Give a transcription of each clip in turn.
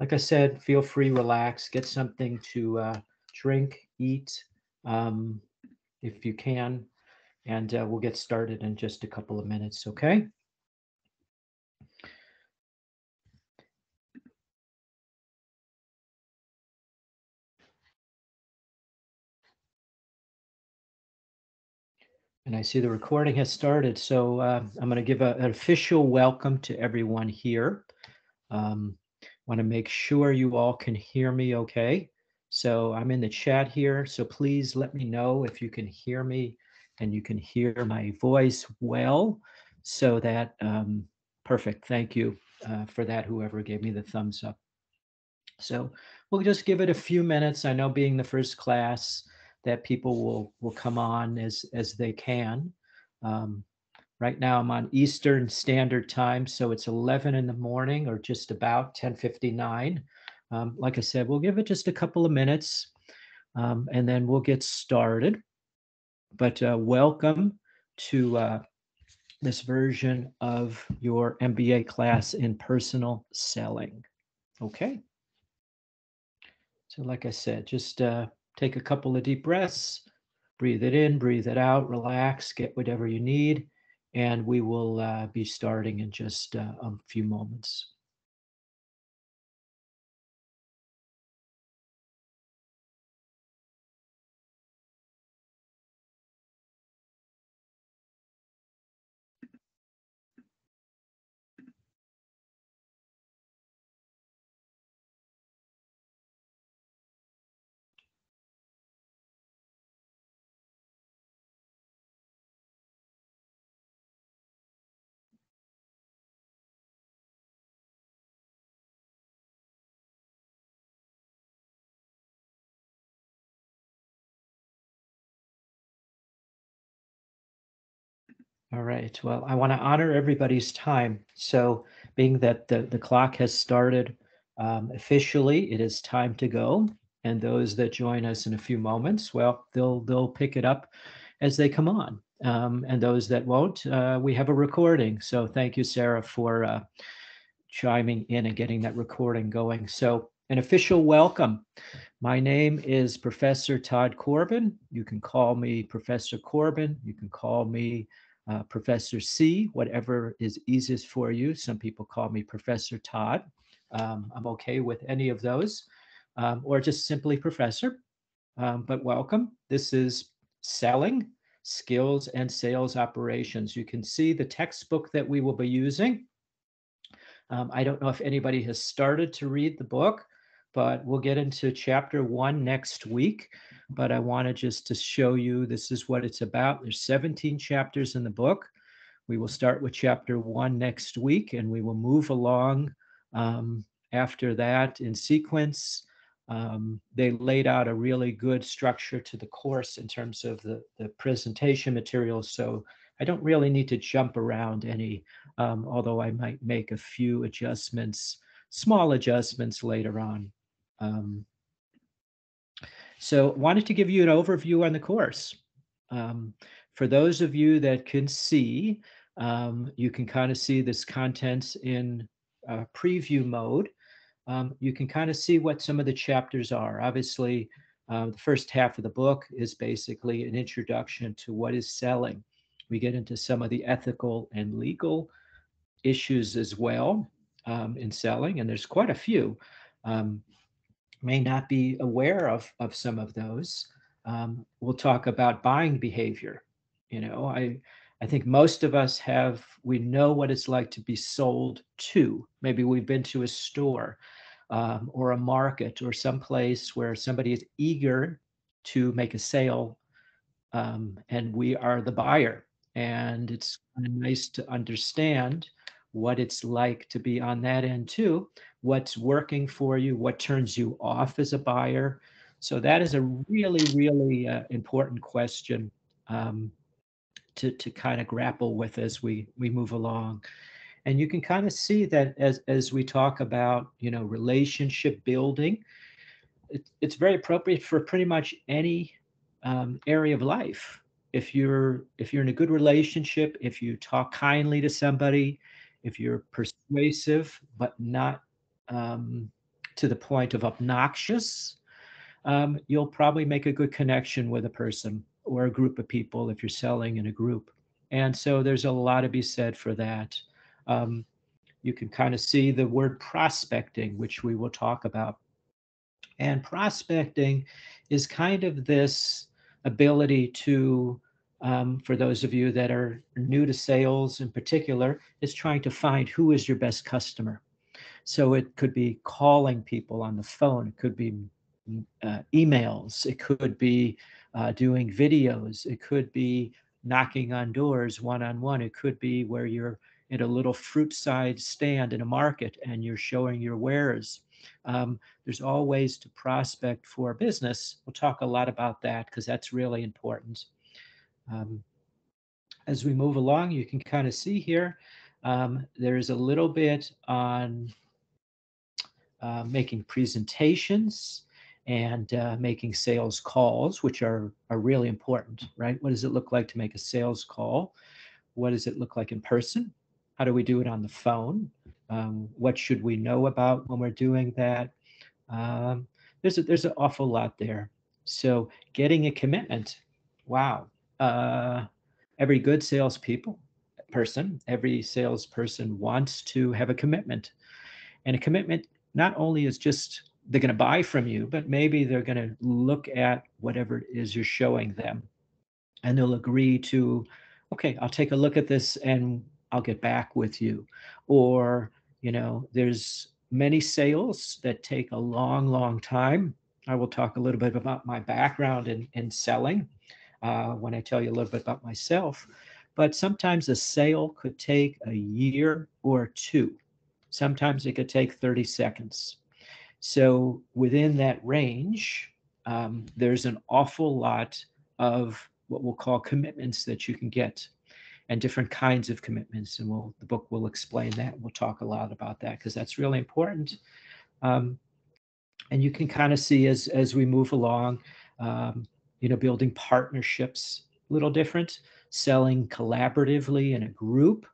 like I said, feel free, relax, get something to uh, drink, eat, um, if you can, and uh, we'll get started in just a couple of minutes, okay? And I see the recording has started, so uh, I'm going to give a, an official welcome to everyone here. Um, want to make sure you all can hear me okay. So I'm in the chat here, so please let me know if you can hear me and you can hear my voice well, so that, um, perfect, thank you uh, for that, whoever gave me the thumbs up. So we'll just give it a few minutes. I know being the first class, that people will will come on as as they can. Um, right now I'm on Eastern Standard Time, so it's 11 in the morning or just about 10:59. Um, like I said, we'll give it just a couple of minutes, um, and then we'll get started. But uh, welcome to uh, this version of your MBA class in personal selling. Okay. So, like I said, just uh, take a couple of deep breaths, breathe it in, breathe it out, relax, get whatever you need, and we will uh, be starting in just uh, a few moments. All right. Well, I want to honor everybody's time. So, being that the, the clock has started um, officially, it is time to go. And those that join us in a few moments, well, they'll they'll pick it up as they come on. Um, and those that won't, uh, we have a recording. So, thank you, Sarah, for uh, chiming in and getting that recording going. So, an official welcome. My name is Professor Todd Corbin. You can call me Professor Corbin. You can call me uh, Professor C, whatever is easiest for you. Some people call me Professor Todd. Um, I'm okay with any of those, um, or just simply Professor. Um, but welcome. This is Selling Skills and Sales Operations. You can see the textbook that we will be using. Um, I don't know if anybody has started to read the book, but we'll get into chapter one next week but I wanted just to show you this is what it's about. There's 17 chapters in the book. We will start with chapter one next week, and we will move along um, after that in sequence. Um, they laid out a really good structure to the course in terms of the, the presentation materials. So I don't really need to jump around any, um, although I might make a few adjustments, small adjustments later on. Um, so wanted to give you an overview on the course. Um, for those of you that can see, um, you can kind of see this contents in uh, preview mode. Um, you can kind of see what some of the chapters are. Obviously, uh, the first half of the book is basically an introduction to what is selling. We get into some of the ethical and legal issues as well um, in selling, and there's quite a few. Um, may not be aware of of some of those. Um, we'll talk about buying behavior. You know, I I think most of us have we know what it's like to be sold to. Maybe we've been to a store um, or a market or some place where somebody is eager to make a sale, um, and we are the buyer. And it's nice to understand what it's like to be on that end too, what's working for you, what turns you off as a buyer. So that is a really, really uh, important question um, to, to kind of grapple with as we, we move along. And you can kind of see that as, as we talk about, you know, relationship building, it, it's very appropriate for pretty much any um, area of life. If you're if you're in a good relationship, if you talk kindly to somebody, if you're persuasive but not um, to the point of obnoxious, um, you'll probably make a good connection with a person or a group of people if you're selling in a group. And so there's a lot to be said for that. Um, you can kind of see the word prospecting, which we will talk about. And prospecting is kind of this ability to, um, for those of you that are new to sales in particular, is trying to find who is your best customer. So it could be calling people on the phone, it could be uh, emails, it could be uh, doing videos, it could be knocking on doors one on one, it could be where you're at a little fruit side stand in a market and you're showing your wares. Um, there's all ways to prospect for business. We'll talk a lot about that because that's really important. Um, as we move along, you can kind of see here, um, there's a little bit on uh, making presentations and uh, making sales calls, which are, are really important, right? What does it look like to make a sales call? What does it look like in person? How do we do it on the phone? Um, what should we know about when we're doing that? Um, there's a, there's an awful lot there. So getting a commitment, wow. Uh, every good salespeople person, every salesperson wants to have a commitment, and a commitment not only is just they're going to buy from you, but maybe they're going to look at whatever it is you're showing them, and they'll agree to, okay, I'll take a look at this and I'll get back with you. Or, you know, there's many sales that take a long, long time. I will talk a little bit about my background in, in selling uh, when I tell you a little bit about myself. But sometimes a sale could take a year or two. Sometimes it could take 30 seconds. So within that range, um, there's an awful lot of what we'll call commitments that you can get and different kinds of commitments. And we'll, the book will explain that. We'll talk a lot about that because that's really important. Um, and you can kind of see as, as we move along, um, you know, building partnerships, a little different, selling collaboratively in a group,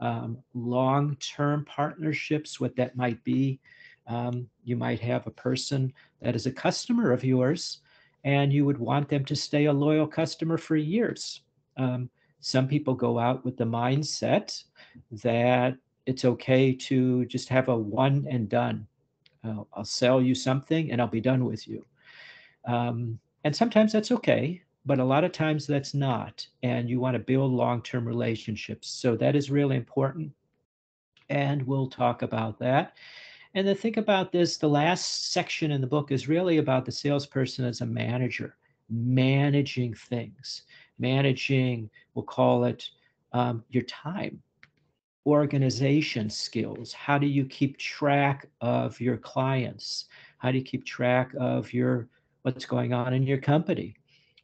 um, long-term partnerships, what that might be. Um, you might have a person that is a customer of yours and you would want them to stay a loyal customer for years. Um, some people go out with the mindset that it's okay to just have a one and done. I'll, I'll sell you something and I'll be done with you. Um, and sometimes that's okay, but a lot of times that's not. And you want to build long term relationships. So that is really important. And we'll talk about that. And then think about this the last section in the book is really about the salesperson as a manager, managing things managing, we'll call it um, your time, organization skills. How do you keep track of your clients? How do you keep track of your what's going on in your company?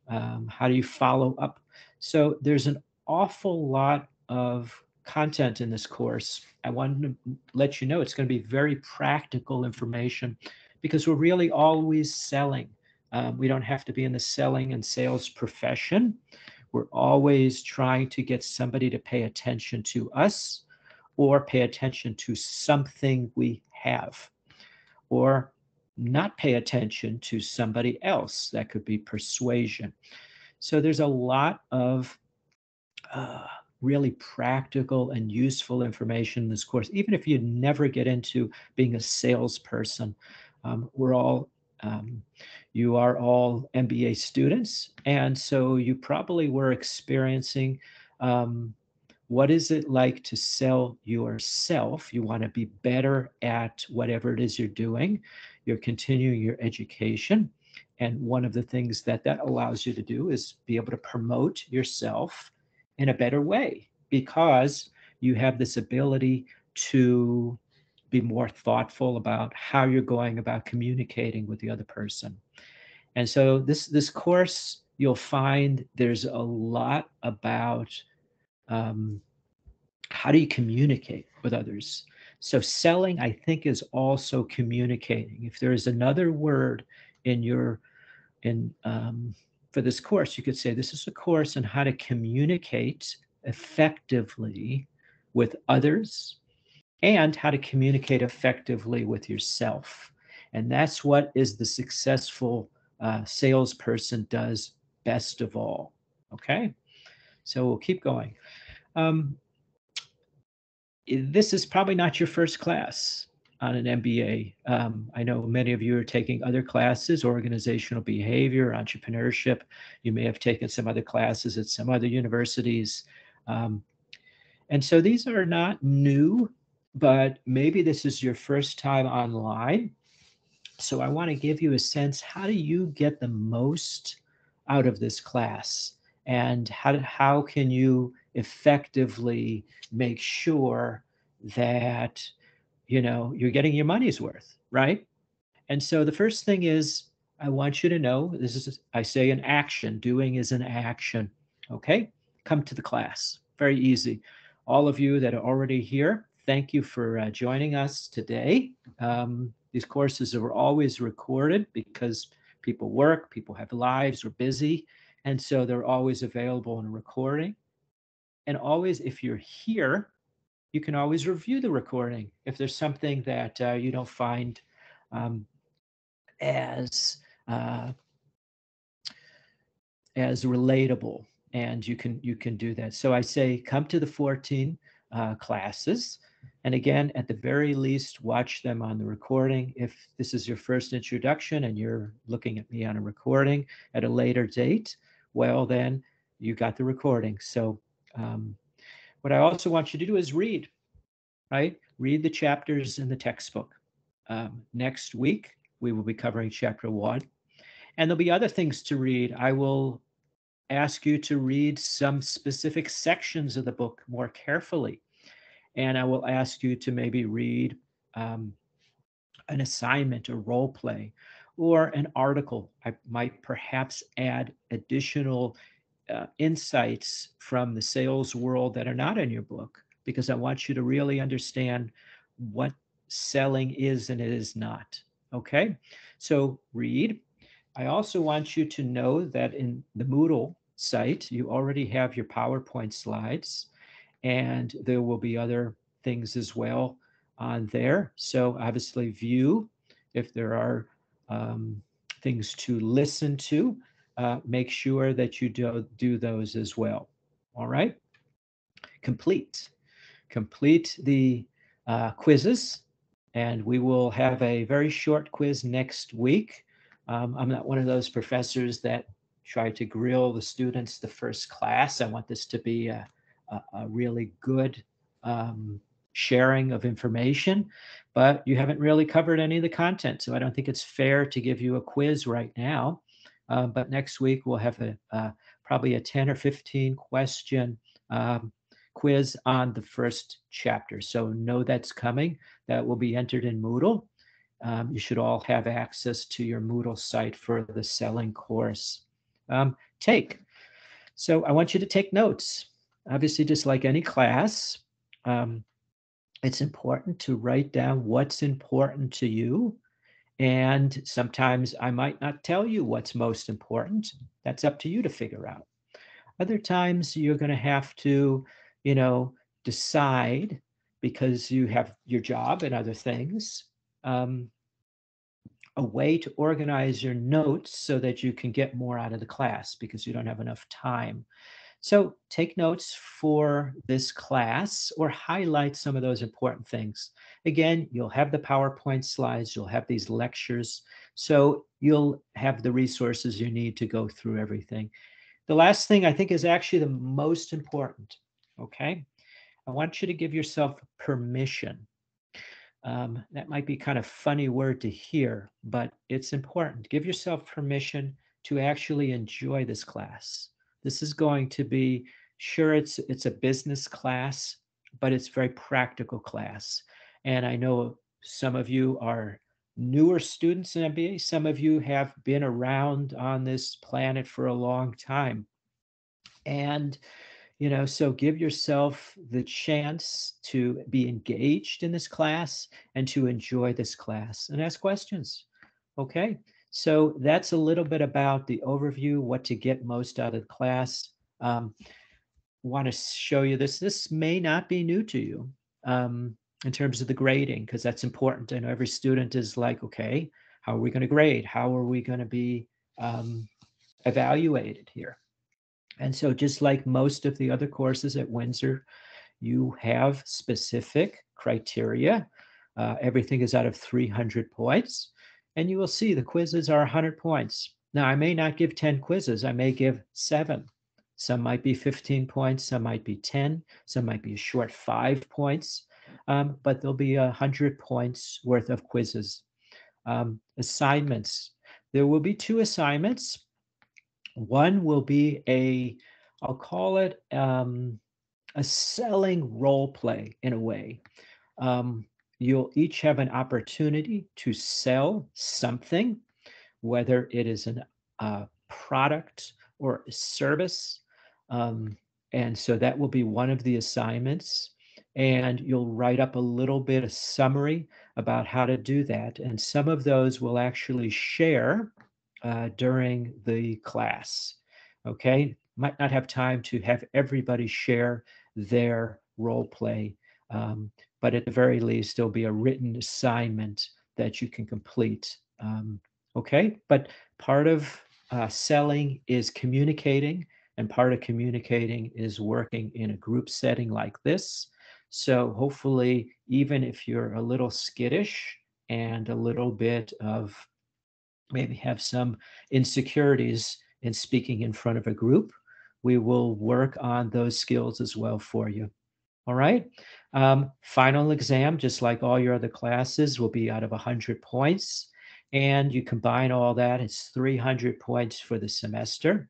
Um, how do you follow up? So there's an awful lot of content in this course. I want to let you know it's going to be very practical information because we're really always selling. Um, we don't have to be in the selling and sales profession. We're always trying to get somebody to pay attention to us or pay attention to something we have or not pay attention to somebody else. That could be persuasion. So there's a lot of uh, really practical and useful information in this course. Even if you never get into being a salesperson, um, we're all um, you are all MBA students, and so you probably were experiencing um, what is it like to sell yourself? You want to be better at whatever it is you're doing. You're continuing your education. And one of the things that that allows you to do is be able to promote yourself in a better way because you have this ability to be more thoughtful about how you're going about communicating with the other person. And so this this course, you'll find there's a lot about um, how do you communicate with others. So selling, I think, is also communicating. If there is another word in your in um, for this course, you could say this is a course on how to communicate effectively with others and how to communicate effectively with yourself. And that's what is the successful uh, salesperson does best of all. Okay. So we'll keep going. Um, this is probably not your first class on an MBA. Um, I know many of you are taking other classes, organizational behavior, entrepreneurship. You may have taken some other classes at some other universities. Um, and so these are not new, but maybe this is your first time online. So I want to give you a sense, how do you get the most out of this class? And how, how can you effectively make sure that you know you're getting your money's worth right? And so the first thing is i want you to know this is i say an action doing is an action okay? Come to the class. Very easy. All of you that are already here thank you for uh, joining us today. Um, these courses are always recorded because people work people have lives we're busy and so they're always available in recording and always if you're here you can always review the recording if there's something that uh, you don't find um, as uh, as relatable. And you can you can do that. So i say come to the 14 uh, classes. And again at the very least watch them on the recording. If this is your first introduction and you're looking at me on a recording at a later date well then you got the recording. So um, what I also want you to do is read, right? Read the chapters in the textbook. Um, next week, we will be covering chapter one. And there'll be other things to read. I will ask you to read some specific sections of the book more carefully. And I will ask you to maybe read um, an assignment, a role play, or an article. I might perhaps add additional uh, insights from the sales world that are not in your book because I want you to really understand what selling is and it is not. Okay, so read. I also want you to know that in the Moodle site, you already have your PowerPoint slides, and there will be other things as well on there. So obviously, view if there are um, things to listen to uh, make sure that you do, do those as well. All right. Complete. Complete the uh, quizzes, and we will have a very short quiz next week. Um, I'm not one of those professors that try to grill the students the first class. I want this to be a, a, a really good um, sharing of information, but you haven't really covered any of the content. So I don't think it's fair to give you a quiz right now. Uh, but next week we'll have a uh, probably a 10 or 15 question um, quiz on the first chapter. So know that's coming. That will be entered in Moodle. Um, you should all have access to your Moodle site for the selling course. Um, take. So I want you to take notes. Obviously, just like any class, um, it's important to write down what's important to you and sometimes I might not tell you what's most important. That's up to you to figure out. Other times you're going to have to, you know, decide because you have your job and other things, um, a way to organize your notes so that you can get more out of the class because you don't have enough time. So take notes for this class or highlight some of those important things. Again, you'll have the PowerPoint slides, you'll have these lectures, so you'll have the resources you need to go through everything. The last thing I think is actually the most important, okay? I want you to give yourself permission. Um, that might be kind of funny word to hear, but it's important. Give yourself permission to actually enjoy this class. This is going to be, sure, it's, it's a business class, but it's very practical class. And I know some of you are newer students in MBA. Some of you have been around on this planet for a long time. And, you know, so give yourself the chance to be engaged in this class and to enjoy this class and ask questions. Okay. So that's a little bit about the overview, what to get most out of the class. Um, want to show you this. This may not be new to you um, in terms of the grading, because that's important. I know every student is like, okay, How are we going to grade? How are we going to be um, evaluated here? And so, just like most of the other courses at Windsor, you have specific criteria. Uh, everything is out of 300 points. And you will see the quizzes are 100 points. Now, I may not give 10 quizzes, I may give seven. Some might be 15 points, some might be 10, some might be a short five points, um, but there'll be 100 points worth of quizzes. Um, assignments. There will be two assignments. One will be a, I'll call it um, a selling role play in a way. Um, you'll each have an opportunity to sell something, whether it is a uh, product or a service. Um, and so that will be one of the assignments. And you'll write up a little bit of summary about how to do that. And some of those will actually share uh, during the class. Okay, might not have time to have everybody share their role play, um, but at the very least, there'll be a written assignment that you can complete. Um, okay, but part of uh, selling is communicating, and part of communicating is working in a group setting like this. So hopefully, even if you're a little skittish and a little bit of maybe have some insecurities in speaking in front of a group, we will work on those skills as well for you. All right. Um, final exam, just like all your other classes, will be out of 100 points. And you combine all that, it's 300 points for the semester.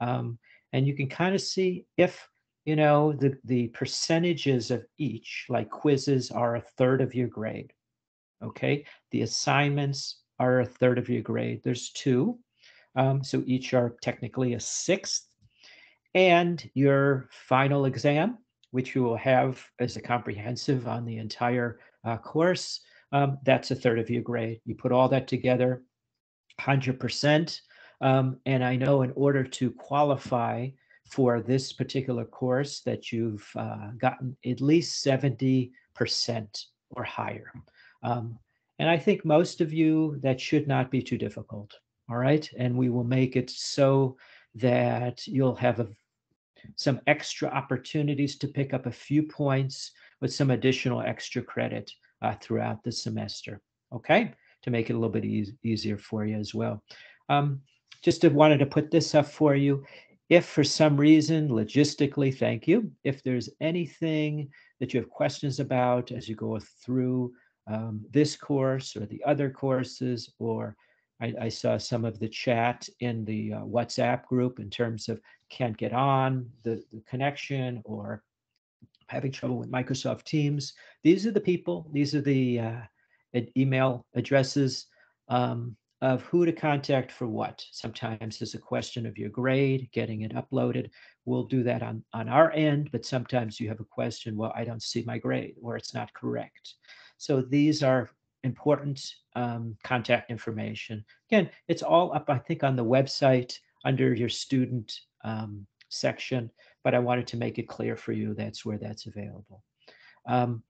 Um, and you can kind of see if, you know, the, the percentages of each, like quizzes are a third of your grade. Okay. The assignments are a third of your grade. There's two. Um, so each are technically a sixth and your final exam, which you will have as a comprehensive on the entire uh, course, um, that's a third of your grade. You put all that together, 100%. Um, and I know in order to qualify for this particular course that you've uh, gotten at least 70% or higher. Um, and I think most of you, that should not be too difficult. All right. And we will make it so that you'll have a some extra opportunities to pick up a few points with some additional extra credit uh, throughout the semester. Okay, to make it a little bit e easier for you as well. Um, just wanted to put this up for you. If for some reason, logistically, thank you. If there's anything that you have questions about as you go through um, this course or the other courses, or I, I, saw some of the chat in the uh, WhatsApp group in terms of can't get on the, the connection or having trouble with Microsoft Teams. These are the people, these are the uh, email addresses um, of who to contact for what. Sometimes it's a question of your grade, getting it uploaded. We'll do that on, on our end, but sometimes you have a question, well, I don't see my grade or it's not correct. So these are important um, contact information. Again, it's all up, I think, on the website under your student um, section, but I wanted to make it clear for you that's where that's available. Um,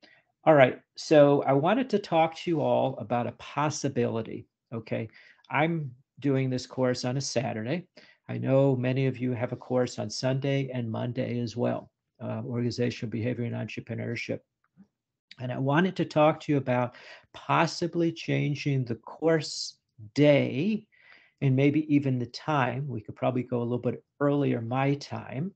all right, so I wanted to talk to you all about a possibility. Okay, I'm doing this course on a Saturday. I know many of you have a course on Sunday and Monday as well, uh, organizational behavior and entrepreneurship. And I wanted to talk to you about possibly changing the course day and maybe even the time. We could probably go a little bit earlier, my time,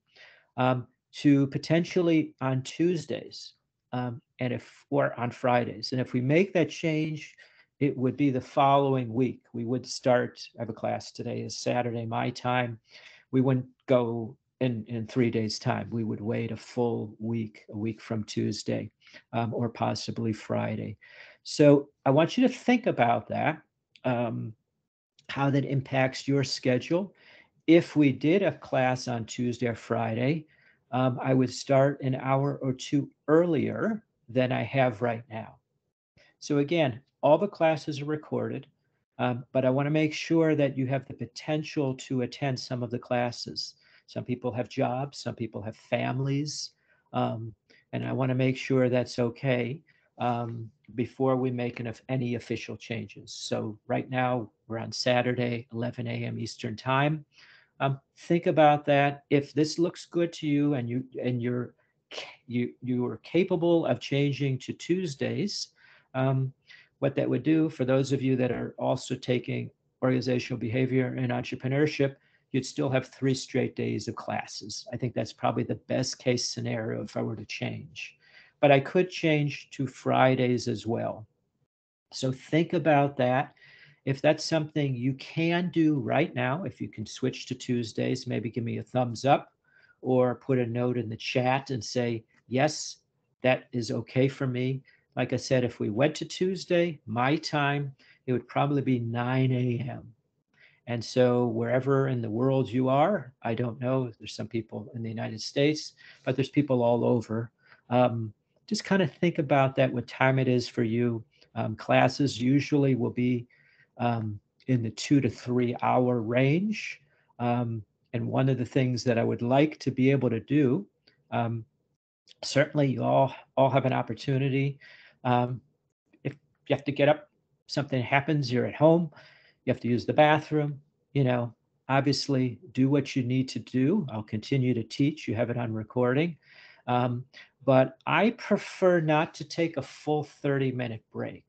um, to potentially on Tuesdays um, and if or on Fridays. And if we make that change, it would be the following week. We would start. I have a class today is Saturday, my time. We wouldn't go in in three days' time. We would wait a full week, a week from Tuesday um, or possibly Friday. So I want you to think about that, um, how that impacts your schedule. If we did a class on Tuesday or Friday, um, I would start an hour or two earlier than I have right now. So again, all the classes are recorded, um, but I want to make sure that you have the potential to attend some of the classes. Some people have jobs, some people have families. Um, and I want to make sure that's okay. Um, before we make any official changes. So right now we're on Saturday, 11 a.m. Eastern time. Um, think about that. If this looks good to you and you and you're you you are capable of changing to Tuesdays, um, what that would do for those of you that are also taking organizational behavior and entrepreneurship, you'd still have three straight days of classes. I think that's probably the best case scenario if I were to change. But I could change to Fridays as well. So think about that. If that's something you can do right now, if you can switch to Tuesdays, maybe give me a thumbs up or put a note in the chat and say, yes, that is okay for me. Like I said, if we went to Tuesday, my time, it would probably be 9 a.m. And so wherever in the world you are, I don't know, there's some people in the United States, but there's people all over. Um, just kind of think about that, what time it is for you. Um, classes usually will be um, in the two to three hour range. Um, and one of the things that I would like to be able to do, um, certainly you all all have an opportunity. Um, if you have to get up, something happens, you're at home, you have to use the bathroom, you know, obviously do what you need to do. I'll continue to teach. You have it on recording. Um, but I prefer not to take a full 30 minute break.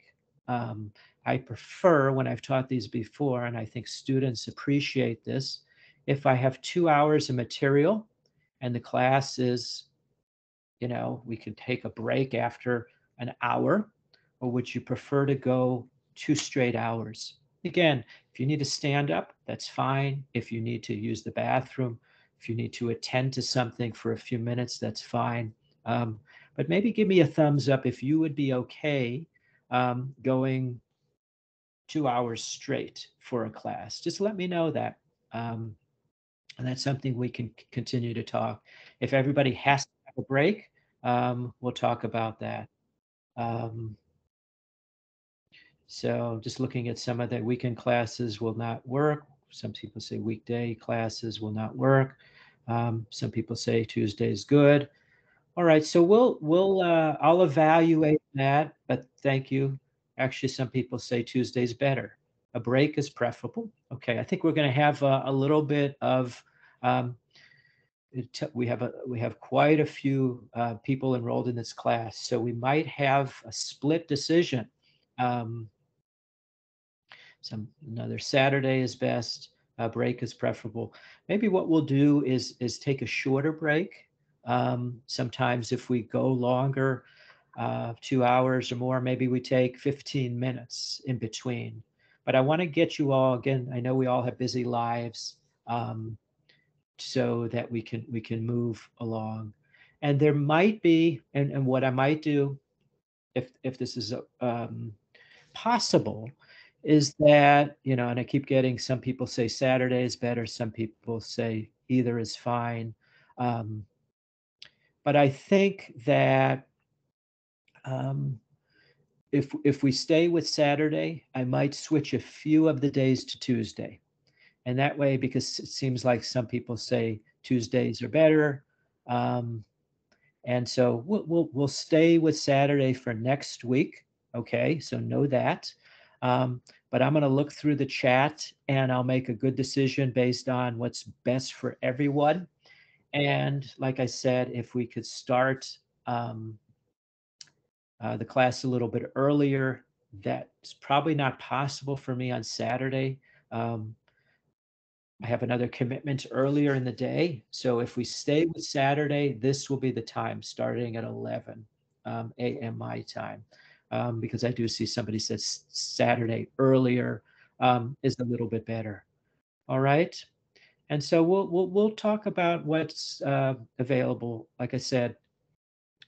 Um, I prefer when I've taught these before, and I think students appreciate this, if I have two hours of material and the class is, you know, we could take a break after an hour, or would you prefer to go two straight hours? Again, if you need to stand up, that's fine. If you need to use the bathroom, if you need to attend to something for a few minutes, that's fine. Um, but maybe give me a thumbs up if you would be okay um, going two hours straight for a class. Just let me know that. Um, and that's something we can continue to talk. If everybody has to have a break, um, we'll talk about that. Um, so just looking at some of the weekend classes will not work. Some people say weekday classes will not work. Um, some people say Tuesday is good. All right, so we'll we'll uh, I'll evaluate that. But thank you. Actually, some people say Tuesday's better. A break is preferable. Okay, I think we're going to have a, a, little bit of. Um, it, we have a we have quite a few uh, people enrolled in this class, so we might have a split decision. Um, some another Saturday is best. A break is preferable. Maybe what we'll do is is take a shorter break um, sometimes if we go longer, uh, two hours or more, maybe we take 15 minutes in between. But I want to get you all again. I know we all have busy lives, um, so that we can we can move along. And there might be, and, and what I might do, if if this is um, possible, is that you know, and I keep getting some people say Saturday is better, some people say either is fine. Um, but I think that um, if if we stay with Saturday, I might switch a few of the days to Tuesday, and that way, because it seems like some people say Tuesdays are better, um, and so we'll, we'll we'll stay with Saturday for next week. Okay, so know that. Um, but I'm going to look through the chat and I'll make a good decision based on what's best for everyone. And like I said, if we could start um, uh, the class a little bit earlier, that's probably not possible for me on Saturday. Um, I have another commitment earlier in the day. So if we stay with Saturday, this will be the time starting at 11 um, a.m. my time. Um, because I do see somebody says Saturday earlier um, is a little bit better. All right. And so we'll we'll we'll talk about what's uh, available. Like I said,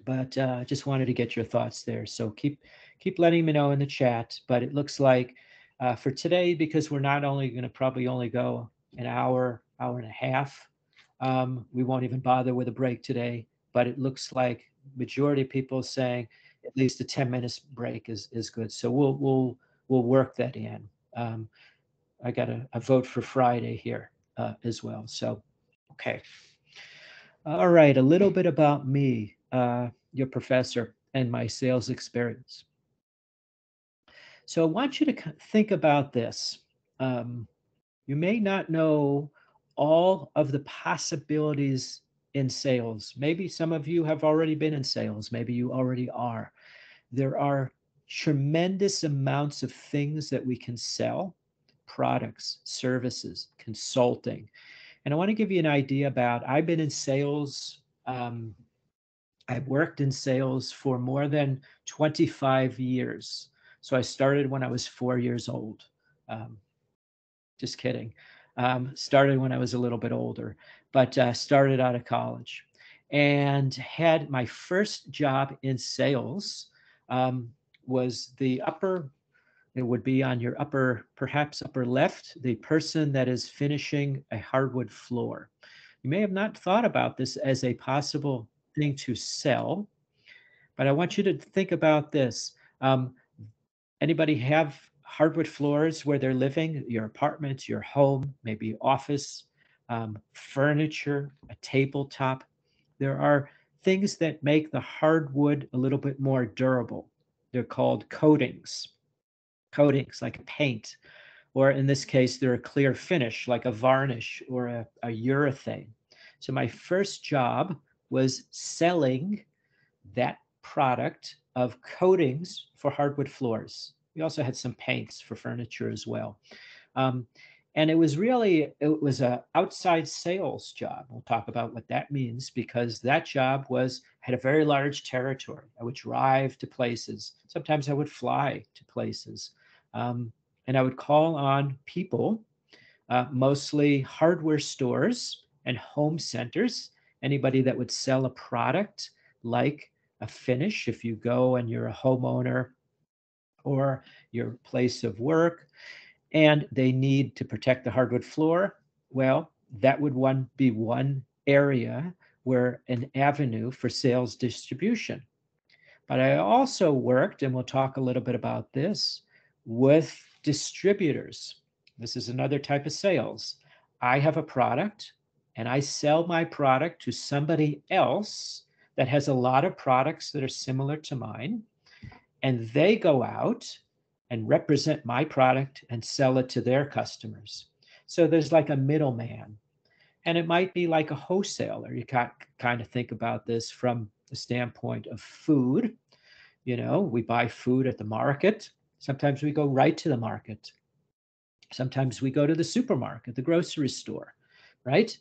but uh, just wanted to get your thoughts there. So keep keep letting me know in the chat. But it looks like uh, for today, because we're not only going to probably only go an hour, hour and a half, um, we won't even bother with a break today. But it looks like majority of people saying at least a 10 minutes break is is good. So we'll we'll we'll work that in. Um, I got a, a vote for Friday here uh, as well. So, okay. All right, a little bit about me, uh, your professor, and my sales experience. So I want you to think about this. Um, you may not know all of the possibilities in sales. Maybe some of you have already been in sales. Maybe you already are. There are tremendous amounts of things that we can sell products, services, consulting. And I want to give you an idea about I've been in sales. Um, I've worked in sales for more than 25 years. So I started when I was four years old. Um, just kidding. Um, started when I was a little bit older, but uh, started out of college and had my first job in sales um, was the upper it would be on your upper perhaps upper left the person that is finishing a hardwood floor. You may have not thought about this as a possible thing to sell but i want you to think about this. Um, anybody have hardwood floors where they're living? Your apartment your home maybe office um, furniture a tabletop there are things that make the hardwood a little bit more durable they're called coatings. Coatings like paint, or in this case, they're a clear finish like a varnish or a, a urethane. So my first job was selling that product of coatings for hardwood floors. We also had some paints for furniture as well. Um, and it was really it was a outside sales job. We'll talk about what that means because that job was had a very large territory. I would drive to places. Sometimes i would fly to places. Um, and i would call on people uh, mostly hardware stores and home centers anybody that would sell a product like a finish if you go and you're a homeowner or your place of work and they need to protect the hardwood floor, well, that would one be one area where an avenue for sales distribution. But I also worked, and we'll talk a little bit about this, with distributors. This is another type of sales. I have a product and I sell my product to somebody else that has a lot of products that are similar to mine. And they go out and represent my product and sell it to their customers. So there's like a middleman. And it might be like a wholesaler. You got kind of think about this from the standpoint of food. You know, we buy food at the market. Sometimes we go right to the market. Sometimes we go to the supermarket, the grocery store, right?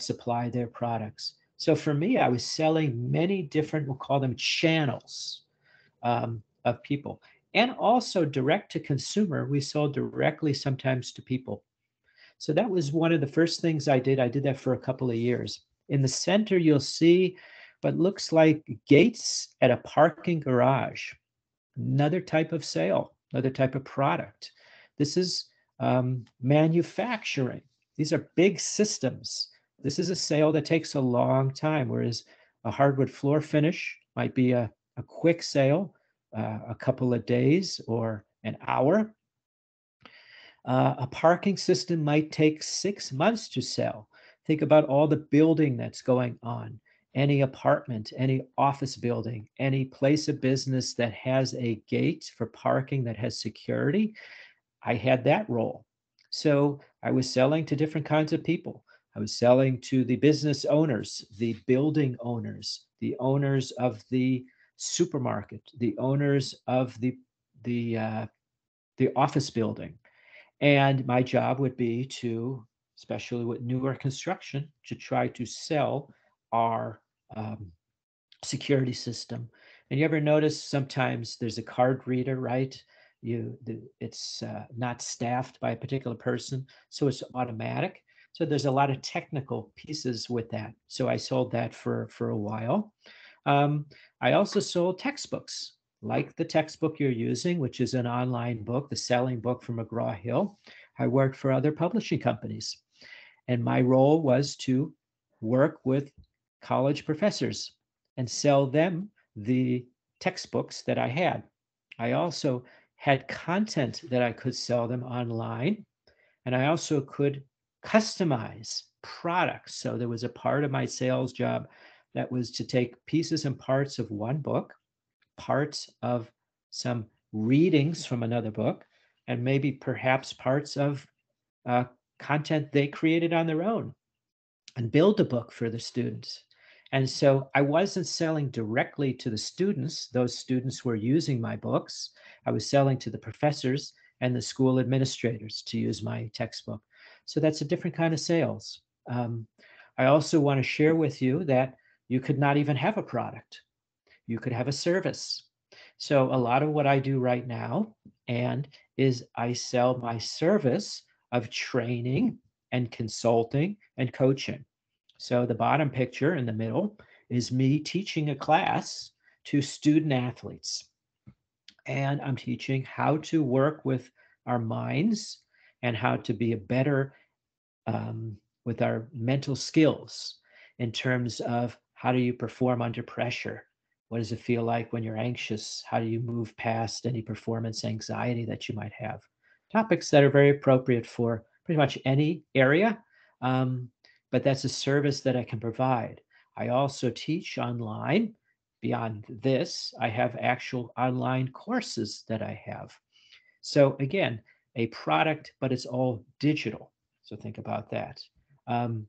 Supply their products. So for me, I was selling many different, we'll call them channels um, of people and also direct to consumer. We sold directly sometimes to people. So that was one of the first things I did. I did that for a couple of years. In the center, you'll see what looks like gates at a parking garage. Another type of sale, another type of product. This is um, manufacturing. These are big systems. This is a sale that takes a long time, whereas a hardwood floor finish might be a, a quick sale uh, a couple of days or an hour. Uh, a parking system might take six months to sell. Think about all the building that's going on. Any apartment, any office building, any place of business that has a gate for parking that has security. I had that role. So I was selling to different kinds of people. I was selling to the business owners, the building owners, the owners of the supermarket, the owners of the the uh, the office building, and my job would be to, especially with newer construction, to try to sell our um, security system. And you ever notice sometimes there's a card reader, right? You, the, it's uh, not staffed by a particular person, so it's automatic. So there's a lot of technical pieces with that. So I sold that for for a while. Um, I also sold textbooks, like the textbook you're using, which is an online book, the selling book from McGraw Hill. I worked for other publishing companies, and my role was to work with college professors and sell them the textbooks that I had. I also had content that I could sell them online, and I also could customize products. So there was a part of my sales job that was to take pieces and parts of one book, parts of some readings from another book and maybe perhaps parts of uh, content they created on their own and build a book for the students. And so I wasn't selling directly to the students. Those students were using my books. I was selling to the professors and the school administrators to use my textbook. So that's a different kind of sales. Um, I also want to share with you that you could not even have a product. You could have a service. So a lot of what I do right now and is I sell my service of training and consulting and coaching. So the bottom picture in the middle is me teaching a class to student athletes. And I'm teaching how to work with our minds and how to be a better um, with our mental skills in terms of how do you perform under pressure? What does it feel like when you're anxious? How do you move past any performance anxiety that you might have? Topics that are very appropriate for pretty much any area, um, but that's a service that I can provide. I also teach online. Beyond this, I have actual online courses that I have. So, again, a product, but it's all digital. So, think about that. Um,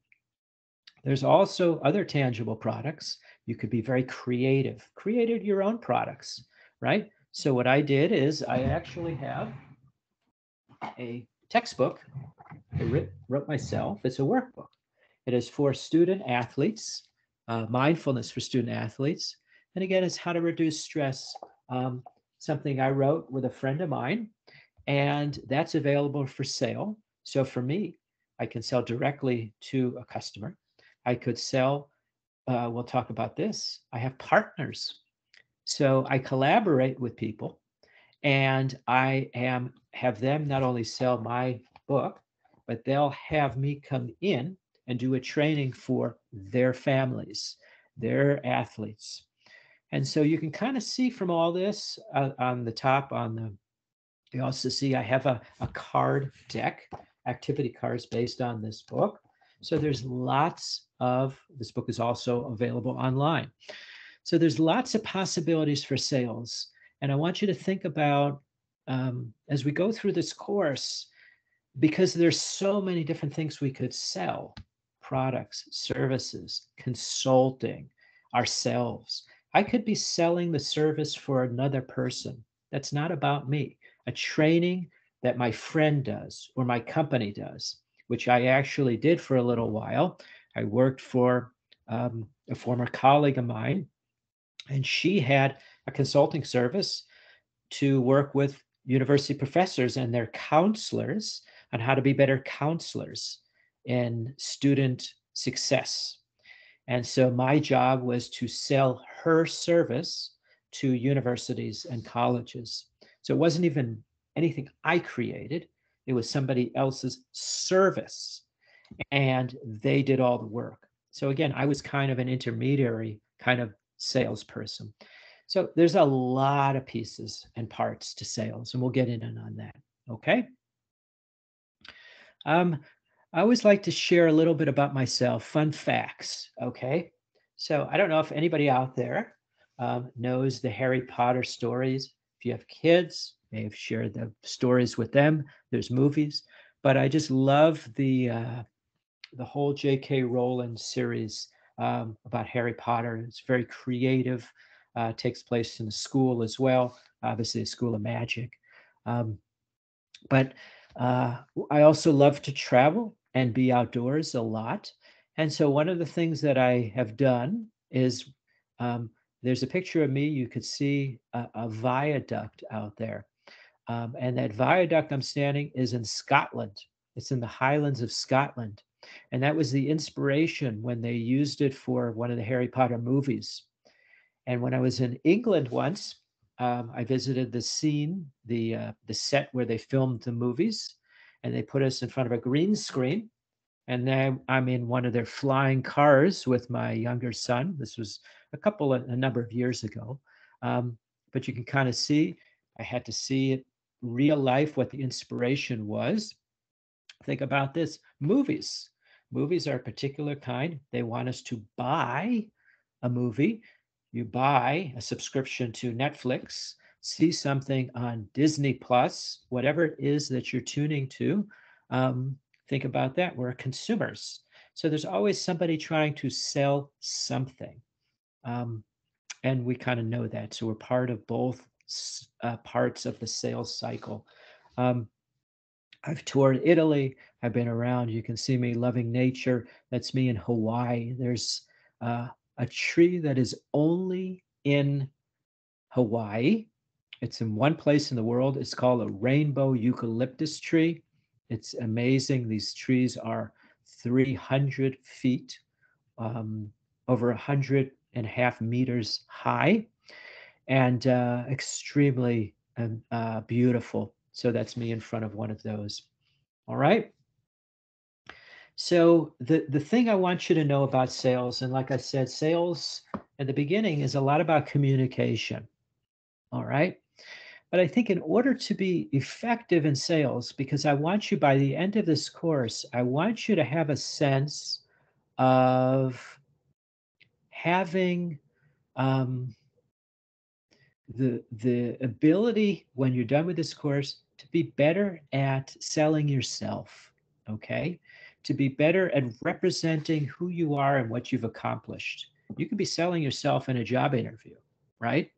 there's also other tangible products. You could be very creative, created your own products, right? So, what I did is I actually have a textbook I wrote, wrote myself. It's a workbook. It is for student athletes, uh, mindfulness for student athletes. And again, it's how to reduce stress. Um, something I wrote with a friend of mine, and that's available for sale. So for me, I can sell directly to a customer. I could sell, uh, we'll talk about this. I have partners. So I collaborate with people and I am have them not only sell my book, but they'll have me come in and do a training for their families, their athletes. And so you can kind of see from all this uh, on the top, on the, you also see I have a, a card deck, activity cards based on this book. So there's lots of, this book is also available online. So there's lots of possibilities for sales. And I want you to think about, um, as we go through this course, because there's so many different things we could sell products, services, consulting, ourselves. I could be selling the service for another person. That's not about me. A training that my friend does or my company does, which I actually did for a little while. I worked for um, a former colleague of mine, and she had a consulting service to work with university professors and their counselors on how to be better counselors in student success. And so my job was to sell her service to universities and colleges. So it wasn't even anything I created, it was somebody else's service. And they did all the work. So again, I was kind of an intermediary kind of salesperson. So there's a lot of pieces and parts to sales, and we'll get in on that. Okay. Um, I always like to share a little bit about myself, fun facts. Okay. So I don't know if anybody out there um, knows the Harry Potter stories. If you have kids, may have shared the stories with them. There's movies, but I just love the uh, the whole J.K. Rowling series um, about Harry Potter. It's very creative. Uh, takes place in a school as well, obviously a school of magic. Um, but uh, I also love to travel and be outdoors a lot. And so one of the things that I have done is um, there's a picture of me. You could see a, a viaduct out there. Um, and that viaduct I'm standing is in Scotland. It's in the Highlands of Scotland. And that was the inspiration when they used it for one of the Harry Potter movies. And when I was in England once, um, I visited the scene, the uh, the set where they filmed the movies, and they put us in front of a green screen. And then I'm in one of their flying cars with my younger son. This was a couple of, a number of years ago, um, but you can kind of see. I had to see it real life what the inspiration was. Think about this: movies. Movies are a particular kind. They want us to buy a movie you buy a subscription to Netflix see something on Disney Plus, whatever it is that you're tuning to, um, think about that. We're consumers. So there's always somebody trying to sell something. Um, and we kind of know that. So we're part of both uh, parts of the sales cycle. Um, I've toured Italy. I've been around. You can see me loving nature. That's me in Hawaii. There's uh, a tree that is only in Hawaii. It's in one place in the world. It's called a rainbow eucalyptus tree. It's amazing. These trees are 300 feet, um, over 100 and a half meters high, and uh, extremely um, uh, beautiful. So that's me in front of one of those. All right. So the the thing I want you to know about sales, and like I said, sales at the beginning is a lot about communication. All right. But I think in order to be effective in sales, because I want you by the end of this course, I want you to have a sense of having um, the the ability when you're done with this course to be better at selling yourself okay? To be better at representing who you are and what you've accomplished. You can be selling yourself in a job interview right?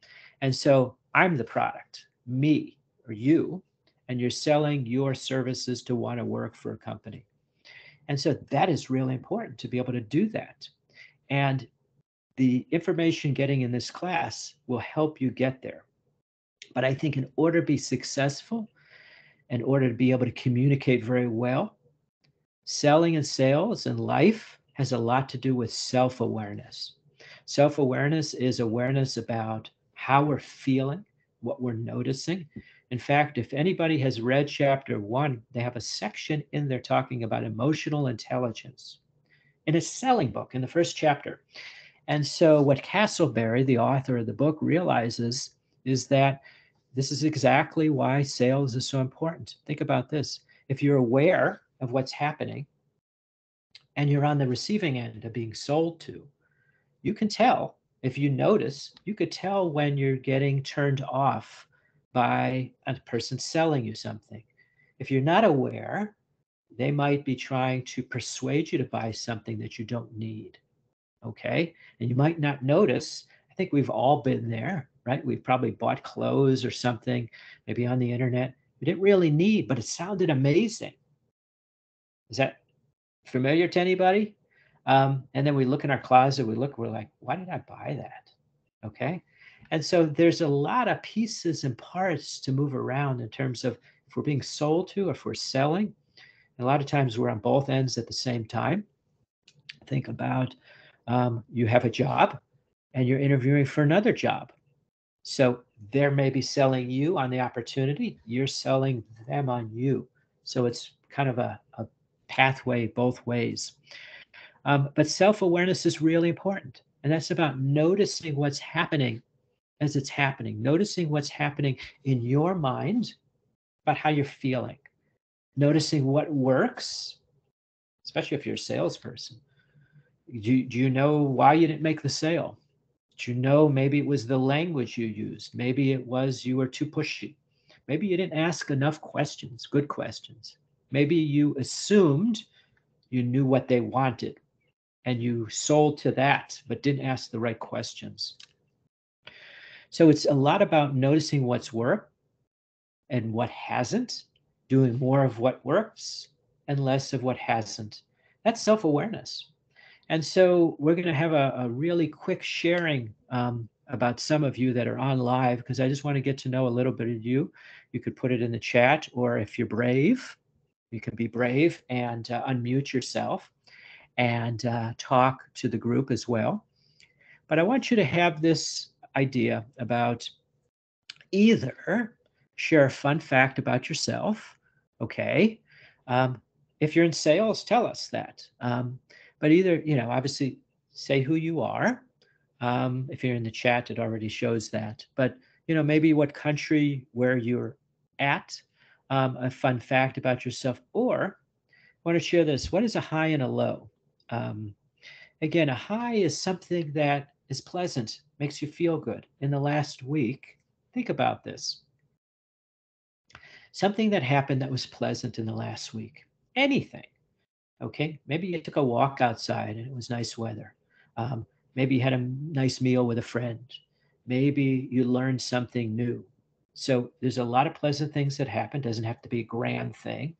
And so i'm the product me or you and you're selling your services to want to work for a company. And so that is really important to be able to do that. And the information getting in this class will help you get there. But I think in order to be successful, in order to be able to communicate very well, selling and sales and life has a lot to do with self awareness. Self awareness is awareness about how we're feeling, what we're noticing. In fact, if anybody has read chapter one, they have a section in there talking about emotional intelligence in a selling book in the first chapter. And so, what Castleberry, the author of the book, realizes is that this is exactly why sales is so important. Think about this if you're aware of what's happening and you're on the receiving end of being sold to, you can tell. If you notice, you could tell when you're getting turned off by a person selling you something. If you're not aware, they might be trying to persuade you to buy something that you don't need okay? And you might not notice, I think we've all been there, right? We've probably bought clothes or something, maybe on the internet, we didn't really need, but it sounded amazing. Is that familiar to anybody? Um, and then we look in our closet, we look, we're like, why did I buy that? Okay. And so there's a lot of pieces and parts to move around in terms of if we're being sold to, or if we're selling. And a lot of times we're on both ends at the same time. Think about um, you have a job and you're interviewing for another job. So they're maybe selling you on the opportunity, you're selling them on you. So it's kind of a, a pathway both ways. Um, but self awareness is really important. And that's about noticing what's happening as it's happening, noticing what's happening in your mind about how you're feeling, noticing what works, especially if you're a salesperson, do, do you know why you didn't make the sale? Do you know maybe it was the language you used? Maybe it was you were too pushy. Maybe you didn't ask enough questions, good questions. Maybe you assumed you knew what they wanted and you sold to that, but didn't ask the right questions. So it's a lot about noticing what's worked and what hasn't, doing more of what works and less of what hasn't. That's self awareness. And so we're going to have a, a really quick sharing um, about some of you that are on live because I just want to get to know a little bit of you. You could put it in the chat, or if you're brave, you can be brave and uh, unmute yourself and uh, talk to the group as well. But I want you to have this idea about either share a fun fact about yourself, okay? Um, if you're in sales, tell us that. Um, but either, you know, obviously say who you are. Um, if you're in the chat, it already shows that. But, you know, maybe what country where you're at, um, a fun fact about yourself, or I want to share this. What is a high and a low? Um, again, a high is something that is pleasant, makes you feel good. In the last week, think about this. Something that happened that was pleasant in the last week. Anything. Okay. Maybe you took a walk outside and it was nice weather. Um, maybe you had a nice meal with a friend. Maybe you learned something new. So there's a lot of pleasant things that happen. Doesn't have to be a grand thing.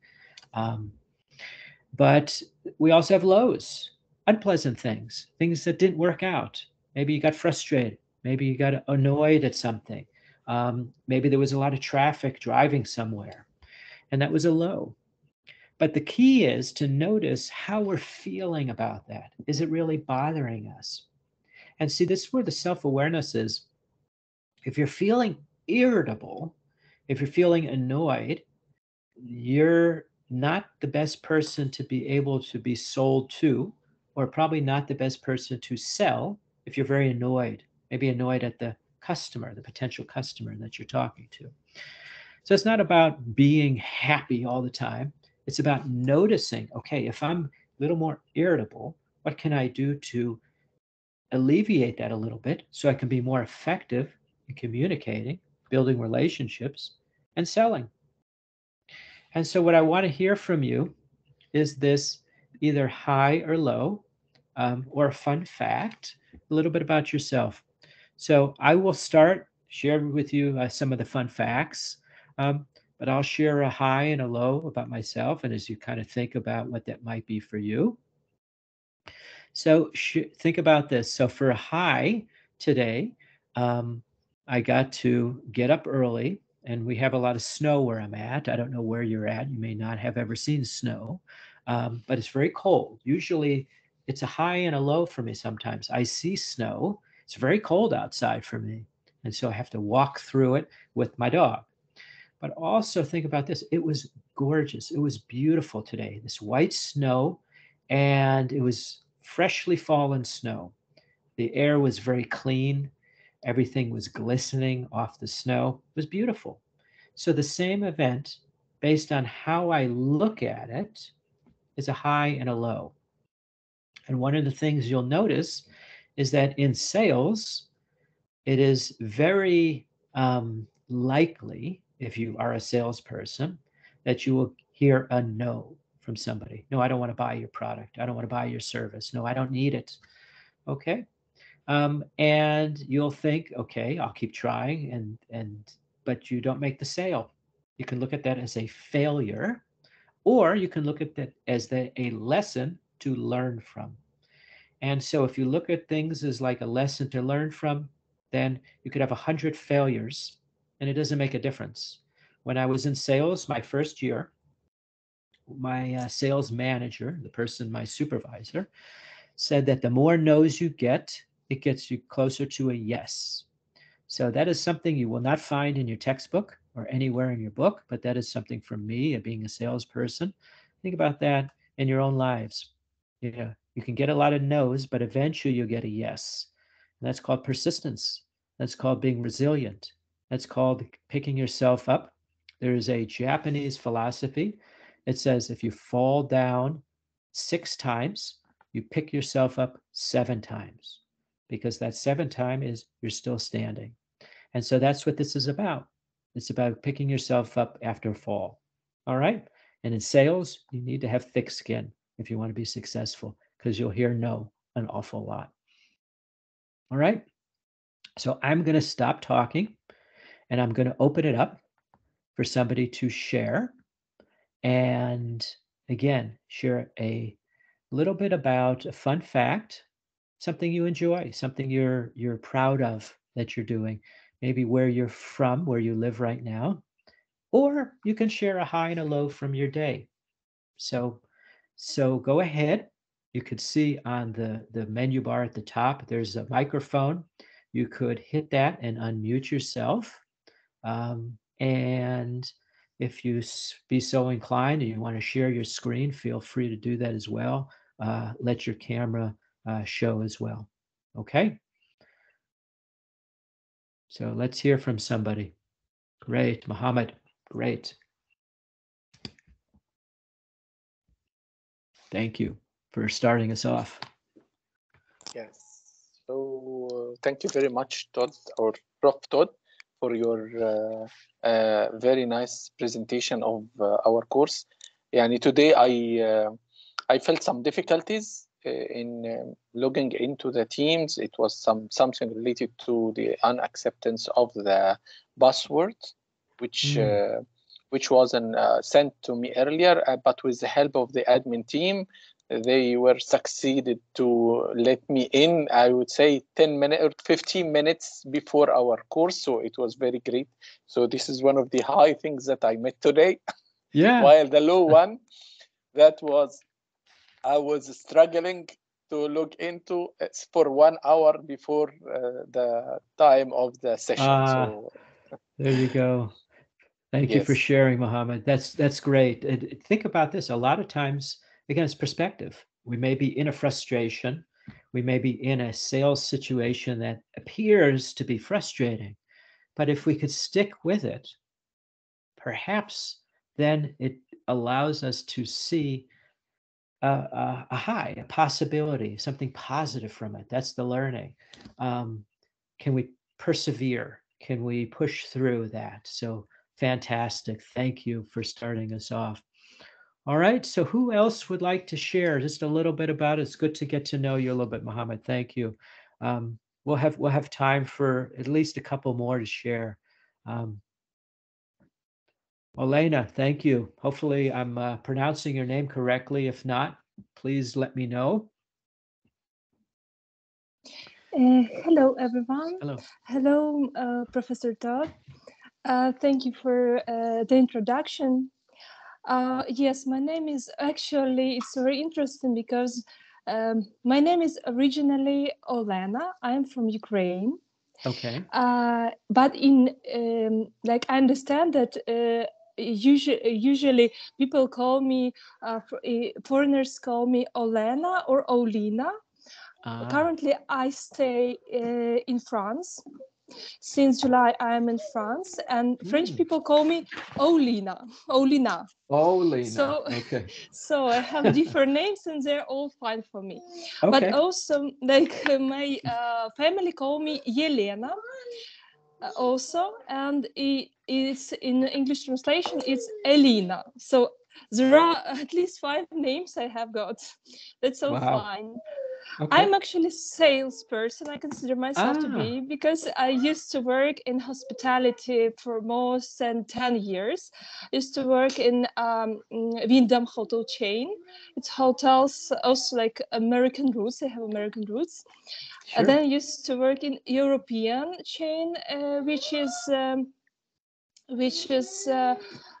Um, but we also have lows, unpleasant things, things that didn't work out. Maybe you got frustrated. Maybe you got annoyed at something. Um, maybe there was a lot of traffic driving somewhere, and that was a low. But the key is to notice how we're feeling about that. Is it really bothering us? And see, this is where the self awareness is. If you're feeling irritable, if you're feeling annoyed, you're not the best person to be able to be sold to, or probably not the best person to sell if you're very annoyed, maybe annoyed at the customer, the potential customer that you're talking to. So it's not about being happy all the time. It's about noticing, okay, if I'm a little more irritable, what can I do to alleviate that a little bit so I can be more effective in communicating, building relationships, and selling? And so, what I want to hear from you is this either high or low, um, or a fun fact, a little bit about yourself. So, I will start share with you uh, some of the fun facts, um, but I'll share a high and a low about myself. And as you kind of think about what that might be for you. So, sh- think about this. So, for a high today, um, I got to get up early and we have a lot of snow where I'm at. I don't know where you're at. You may not have ever seen snow, um, but it's very cold. Usually it's a high and a low for me sometimes. I see snow. It's very cold outside for me. And so I have to walk through it with my dog. But also think about this it was gorgeous. It was beautiful today. This white snow, and it was freshly fallen snow. The air was very clean. Everything was glistening off the snow. It was beautiful. So the same event, based on how I look at it, is a high and a low. And one of the things you'll notice is that in sales, it is very um, likely, if you are a salesperson, that you will hear a no from somebody. No, I don't want to buy your product. I don't want to buy your service. No, I don't need it. Okay. Um, and you'll think, okay, I'll keep trying, and and but you don't make the sale. You can look at that as a failure, or you can look at that as the, a lesson to learn from. And so, if you look at things as like a lesson to learn from, then you could have a hundred failures, and it doesn't make a difference. When I was in sales, my first year, my uh, sales manager, the person, my supervisor, said that the more no's you get, it gets you closer to a yes. So that is something you will not find in your textbook or anywhere in your book, but that is something from me, being a salesperson. Think about that in your own lives. You know, you can get a lot of no's, but eventually you'll get a yes. And that's called persistence. That's called being resilient. That's called picking yourself up. There is a Japanese philosophy. It says if you fall down six times, you pick yourself up seven times because that seven time is you're still standing. And so that's what this is about. It's about picking yourself up after a fall. All right. And in sales, you need to have thick skin if you want to be successful because you'll hear no an awful lot. All right. So I'm going to stop talking and I'm going to open it up for somebody to share. And again, share a little bit about a fun fact something you enjoy, something you're you're proud of that you're doing, maybe where you're from, where you live right now, or you can share a high and a low from your day. So so go ahead. You could see on the the menu bar at the top there's a microphone. You could hit that and unmute yourself. Um, and if you be so inclined and you want to share your screen, feel free to do that as well. Uh, let your camera uh, show as well. Okay? So let's hear from somebody. Great, Muhammad. Great. Thank you for starting us off. Yes. So uh, thank you very much, Todd, or Prof. Todd, for your uh, uh, very nice presentation of uh, our course. And today I I felt some difficulties uh, in um, logging into the teams. It was some something related to the unacceptance of the password, which Mm. uh, which wasn't uh, sent to me earlier. Uh, but with the help of the admin team, they were succeeded to let me in. I would say ten minutes or fifteen minutes before our course, so it was very great. So this is one of the high things that I met today. Yeah. While the low one, that was I was struggling to log into it for one hour before uh, the time of the session. Ah, so There you go. Thank you for sharing, Mohammed. That's that's great. And uh, think about this. A lot of times, again, it's perspective. We may be in a frustration. We may be in a sales situation that appears to be frustrating. But if we could stick with it, perhaps then it allows us to see a, a, a high, a possibility, something positive from it. That's the learning. Um, can we persevere? Can we push through that? So fantastic. Thank you for starting us off. All right. So who else would like to share just a little bit about it? It's good to get to know you a little bit, Mohammed. Thank you. Um, we'll have we'll have time for at least a couple more to share. Um, Elena, thank you. Hopefully, I'm uh, pronouncing your name correctly. If not, please let me know. Uh, hello, everyone. Hello. Hello, uh, Professor Todd. Uh, thank you for uh, the introduction. Uh, yes, my name is actually, it's very interesting because um, my name is originally Olena. I'm from Ukraine. Okay. Uh, but in, um, like, I understand that uh, usually, usually people call me, uh, for, uh, foreigners call me Olena or Olina Ah, currently i stay uh, in france since july i am in france and french Mm. people call me olina olina Olina. So- okay. so i have different names and they're all fine for me Okay. but also like my uh, family call me yelena uh, also and it is in english translation it's elena so there are at least five names i have got that's all Wow. fine okay. I'm actually a salesperson. I consider myself to Ah. be because I used to work in hospitality for more than 10 years. I used to work in um, Wyndham hotel chain. It's hotels also like American roots. They have American roots. sure. And then I used to work in European chain, uh, which is um, which is uh,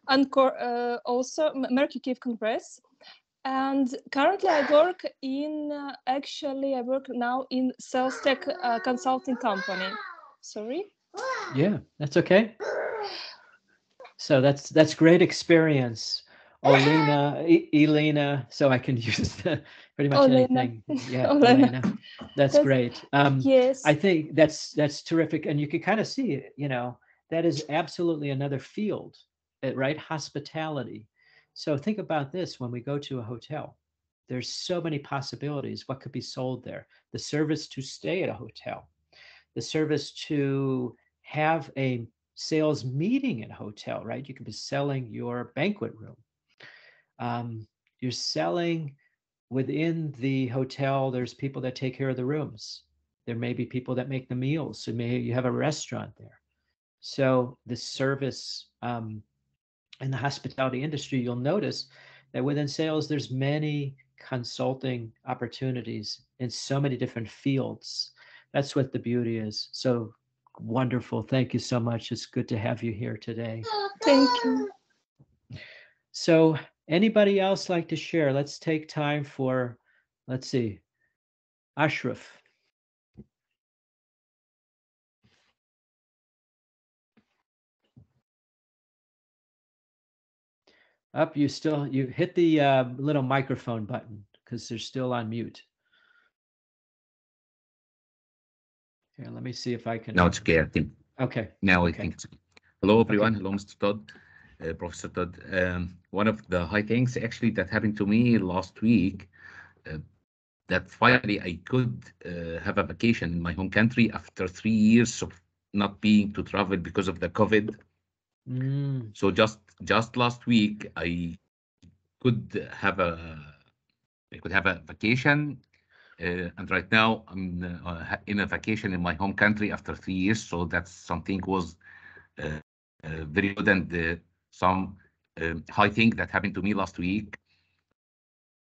Accor, uh, also Mercure Kyiv Congress. And currently, I work in uh, actually I work now in sales tech uh, consulting company. Sorry. Yeah, that's okay. So that's that's great experience. Olena, E- Elena, so I can use the, pretty much Olena. anything. Yeah, Olena. Elena. That's That's- great. Um, Yes. I think that's that's terrific, and you can kind of see. You know, that is absolutely another field, uh, right? Hospitality. So think about this: when we go to a hotel, there's so many possibilities. What could be sold there? The service to stay at a hotel, the service to have a sales meeting at a hotel, right? You could be selling your banquet room. Um, you're selling within the hotel. There's people that take care of the rooms. There may be people that make the meals. So maybe you have a restaurant there. So the service um, in the hospitality industry, you'll notice that within sales, there's many consulting opportunities in so many different fields. That's what the beauty is. So wonderful. Thank you so much. It's good to have you here today. Thank you. So anybody else like to share? Let's take time for, let's see, Ashraf. Up, you still, you hit the uh, little microphone button because they're still on mute. Here, let me see if I can. Now it's okay, think. Okay. Now I Okay. think it's okay. Hello, everyone. Hello, Mr. Todd, uh, Professor Todd. Um, one of the high things actually that happened to me last week, uh, that finally I could uh, have a vacation in my home country after three years of not being to travel because of the COVID. Mm, So just just last week, I could have a I could have a vacation, uh, and right now I'm uh, in a vacation in my home country after three years. So that's something was uh, uh, very good and uh, some um, high thing that happened to me last week.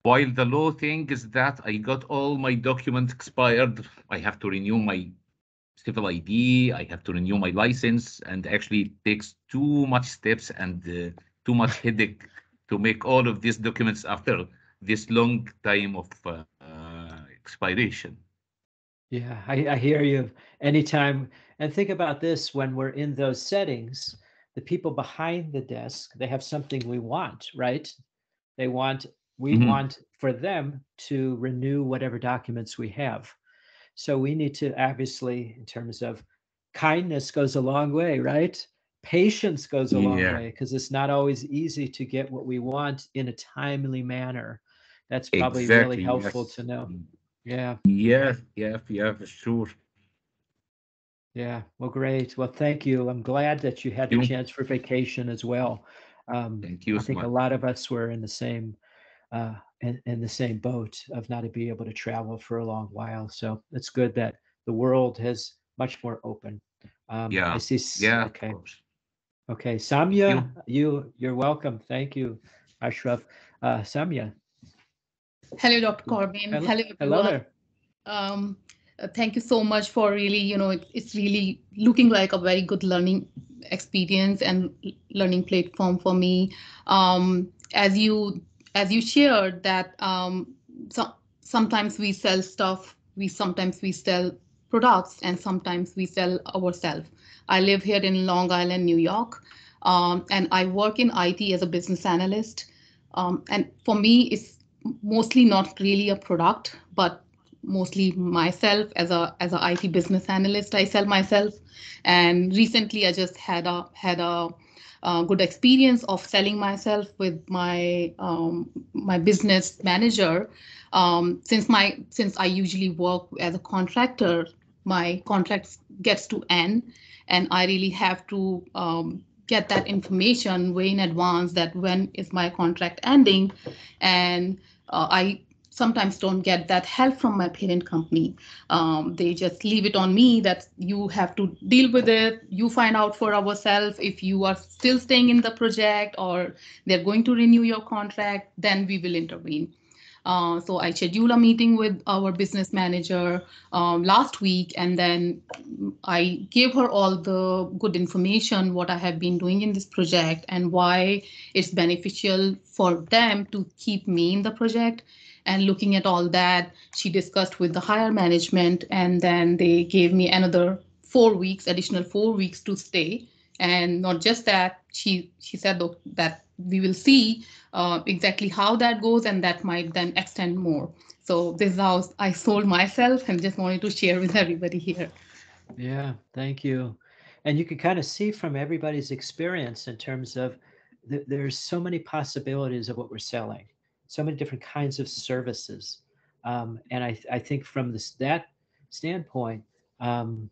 While the low thing is that I got all my documents expired, I have to renew my civil ID, I have to renew my license, and actually it takes too much steps and uh, too much headache to make all of these documents after this long time of uh, uh, expiration. yeah, I, I hear you. Anytime, and think about this when we're in those settings, the people behind the desk, they have something we want, right? They want, we Mhm. want for them to renew whatever documents we have. So we need to obviously, in terms of kindness goes a long way, right? Patience goes a long Yeah. way because it's not always easy to get what we want in a timely manner. That's probably really helpful yes. to know. Yeah. Yeah, yeah, yeah, for sure. Yeah, well, great. Well, thank you. I'm glad that you had the chance for vacation as well. Um, Thank you I think a lot of us were in the same uh, in, in the same boat of not to be able to travel for a long while. So it's good that the world has much more open. Um, I Yeah, see. s- Yeah, Okay. Okay. Samya, you you're welcome. Thank you, Ashraf. Uh, Samya. Hello, Dr. Corbin. Hello, Hello, hello everyone. there. Um, uh, thank you so much for really, you know, it, it's really looking like a very good learning experience and learning platform for me. Um, as you as you shared that um, so, sometimes we sell stuff, we sometimes we sell products, and sometimes we sell ourselves. I live here in Long Island, New York, um, and I work in IT as a business analyst. Um, and for me, it's mostly not really a product, but mostly myself as a as a IT business analyst. I sell myself, and recently I just had a had a, uh good experience of selling myself with my um, my business manager. Um, since my since I usually work as a contractor, my contract gets to end, and I really have to um, get that information way in advance that when is my contract ending and uh, I sometimes don't get that help from my parent company. Um, they just leave it on me that you have to deal with it. You find out for ourselves if you are still staying in the project or they're going to renew your contract, then we will intervene. Uh, so I schedule a meeting with our business manager um, last week, and then I gave her all the good information what I have been doing in this project and why it's beneficial for them to keep me in the project. And looking at all that, she discussed with the higher management, and then they gave me another four weeks, additional four weeks to stay. And not just that, she she said that we will see uh, exactly how that goes, and that might then extend more. So this is how I sold myself, and just wanted to share with everybody here. Yeah, thank you. And you can kind of see from everybody's experience in terms of th- there's so many possibilities of what we're selling, so many different kinds of services. Um, and I, I think from this that standpoint, um,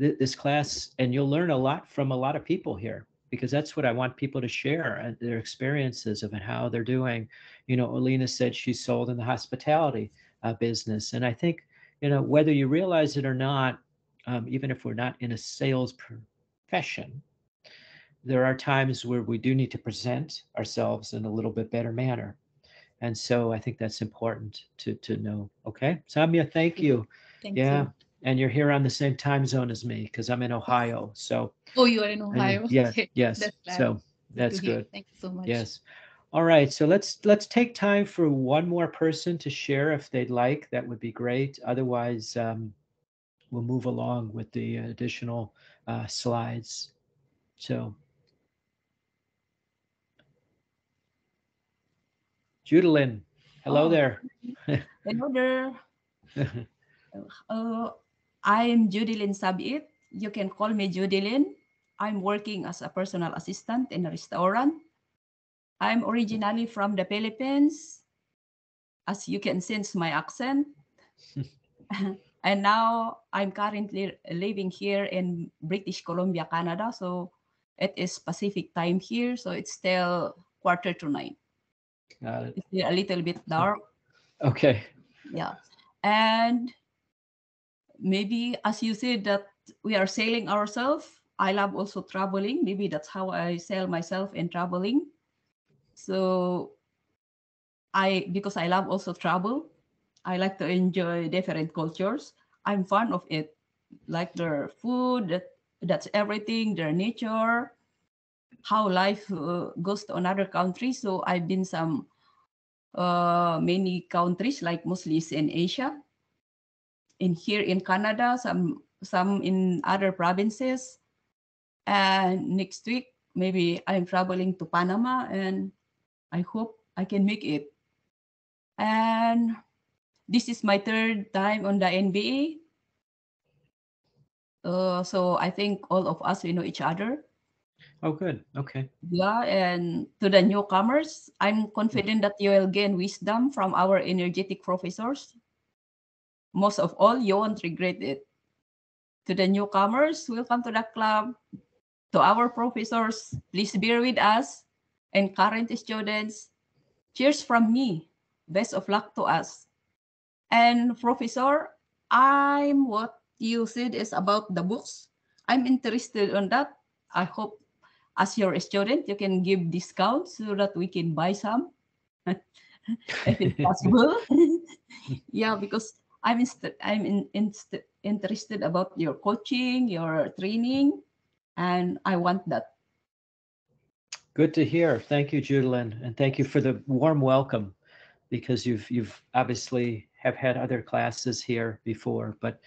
th- this class, and you'll learn a lot from a lot of people here because that's what I want people to share and their experiences of and how they're doing. You know, Alina said she sold in the hospitality uh, business, and I think you know whether you realize it or not um, even if we're not in a sales profession, there are times where we do need to present ourselves in a little bit better manner. And so I think that's important to, to know. Okay. Samia, thank you. Thank yeah. you. And you're here on the same time zone as me because I'm in Ohio. So, Oh, you are in and Ohio. yeah, Okay, yes. that's So that's hear. good. Thank you so much. Yes. All right. So let's let's take time for one more person to share if they'd like. That would be great. Otherwise, um, we'll move along with the additional uh, slides. So, Judalyn, hello Oh. there. Hello there. Uh, I'm Judilyn Sabit. You can call me Judilyn. I'm working as a personal assistant in a restaurant. I'm originally from the Philippines. As you can sense my accent. And now I'm currently living here in British Columbia, Canada. So it is Pacific time here. So it's still quarter to nine. Got it. It's a little bit dark. Okay. Yeah. And maybe as you said that we are sailing ourselves, I love also traveling. Maybe that's how I sell myself in traveling. So I because I love also travel, I like to enjoy different cultures. I'm fond of it, like their food, that, that's everything, their nature, how life uh, goes to another country. So I've been some uh, many countries, like mostly in Asia. In here in Canada, some some in other provinces. And next week, maybe I'm traveling to Panama, and I hope I can make it. And this is my third time on the MBA. Uh, so I think all of us we know each other. Oh, good. Okay. Yeah, and to the newcomers, I'm confident that you will gain wisdom from our energetic professors. Most of all, you won't regret it. To the newcomers, welcome to the club. To our professors, please bear with us. And current students, cheers from me. Best of luck to us. And professor, I'm what you said is about the books. I'm interested on that. I hope as your student, you can give discounts so that we can buy some if it's possible. yeah, because I'm inst- I'm in, inst- interested about your coaching, your training, and I want that. Good to hear. Thank you, Judalyn, and thank you for the warm welcome because you've you've obviously have had other classes here before, but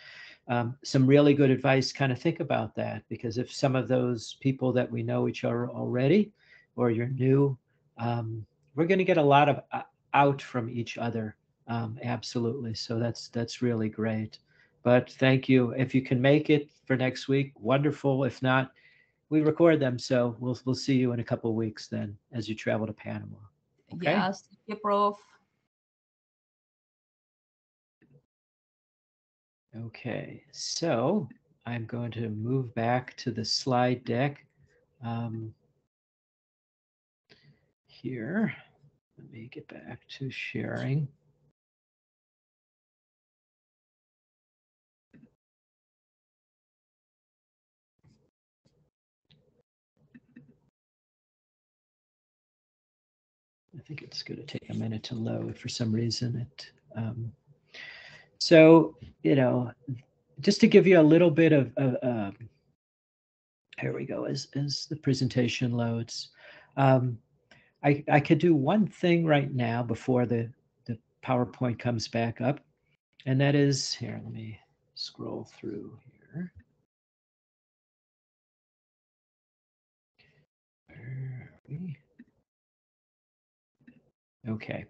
um, some really good advice. Kind of think about that because if some of those people that we know each other already, or you're new, um, we're going to get a lot of uh, out from each other. Um, absolutely. So that's that's really great. But thank you. If you can make it for next week, wonderful. If not, we record them, so we'll we'll see you in a couple of weeks then as you travel to Panama. Okay. Yes, you, Prof. Okay, so I'm going to move back to the slide deck um, here. Let me get back to sharing. I think it's going to take a minute to load for some reason. It um, so you know, just to give you a little bit of, of um, here we go as as the presentation loads. Um, I I could do one thing right now before the the PowerPoint comes back up, and that is here. Let me scroll through here. Okay,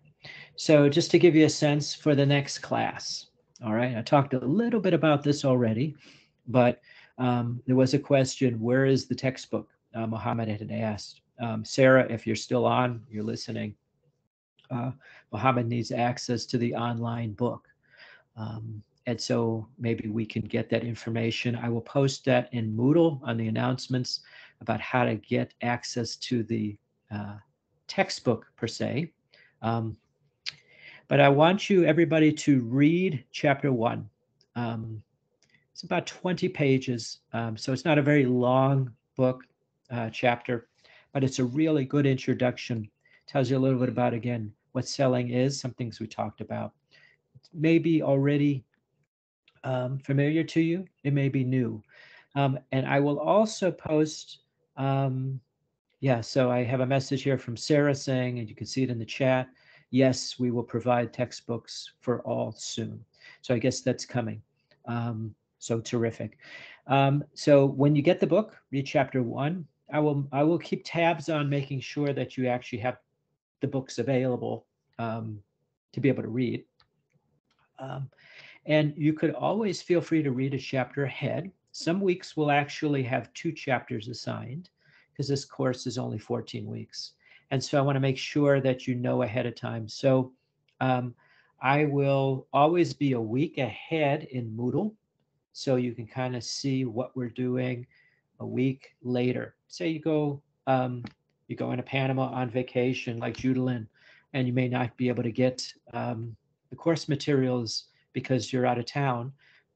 so just to give you a sense for the next class, all right, I talked a little bit about this already, but um, there was a question, where is the textbook? Uh, Mohammed had asked. Um, Sarah, if you're still on, you're listening. Uh, Mohammed needs access to the online book. Um, and so maybe we can get that information. I will post that in Moodle on the announcements about how to get access to the uh, textbook per se. Um, but I want you, everybody, to read chapter one. Um, it's about 20 pages, um, so it's not a very long book uh, chapter, but it's a really good introduction. Tells you a little bit about, again, what selling is, some things we talked about. It may be already um, familiar to you, it may be new. Um, and I will also post um, yeah, so I have a message here from Sarah saying, and you can see it in the chat, yes, we will provide textbooks for all soon. So I guess that's coming. Um, so terrific. Um, so when you get the book, read chapter one. I will I will keep tabs on making sure that you actually have the books available um, to be able to read. Um, and you could always feel free to read a chapter ahead. Some weeks will actually have two chapters assigned because this course is only 14 weeks. And so I want to make sure that you know ahead of time. So um, I will always be a week ahead in Moodle. So you can kind of see what we're doing a week later. Say you go um, you go into Panama on vacation like Judalyn, and you may not be able to get um, the course materials because you're out of town.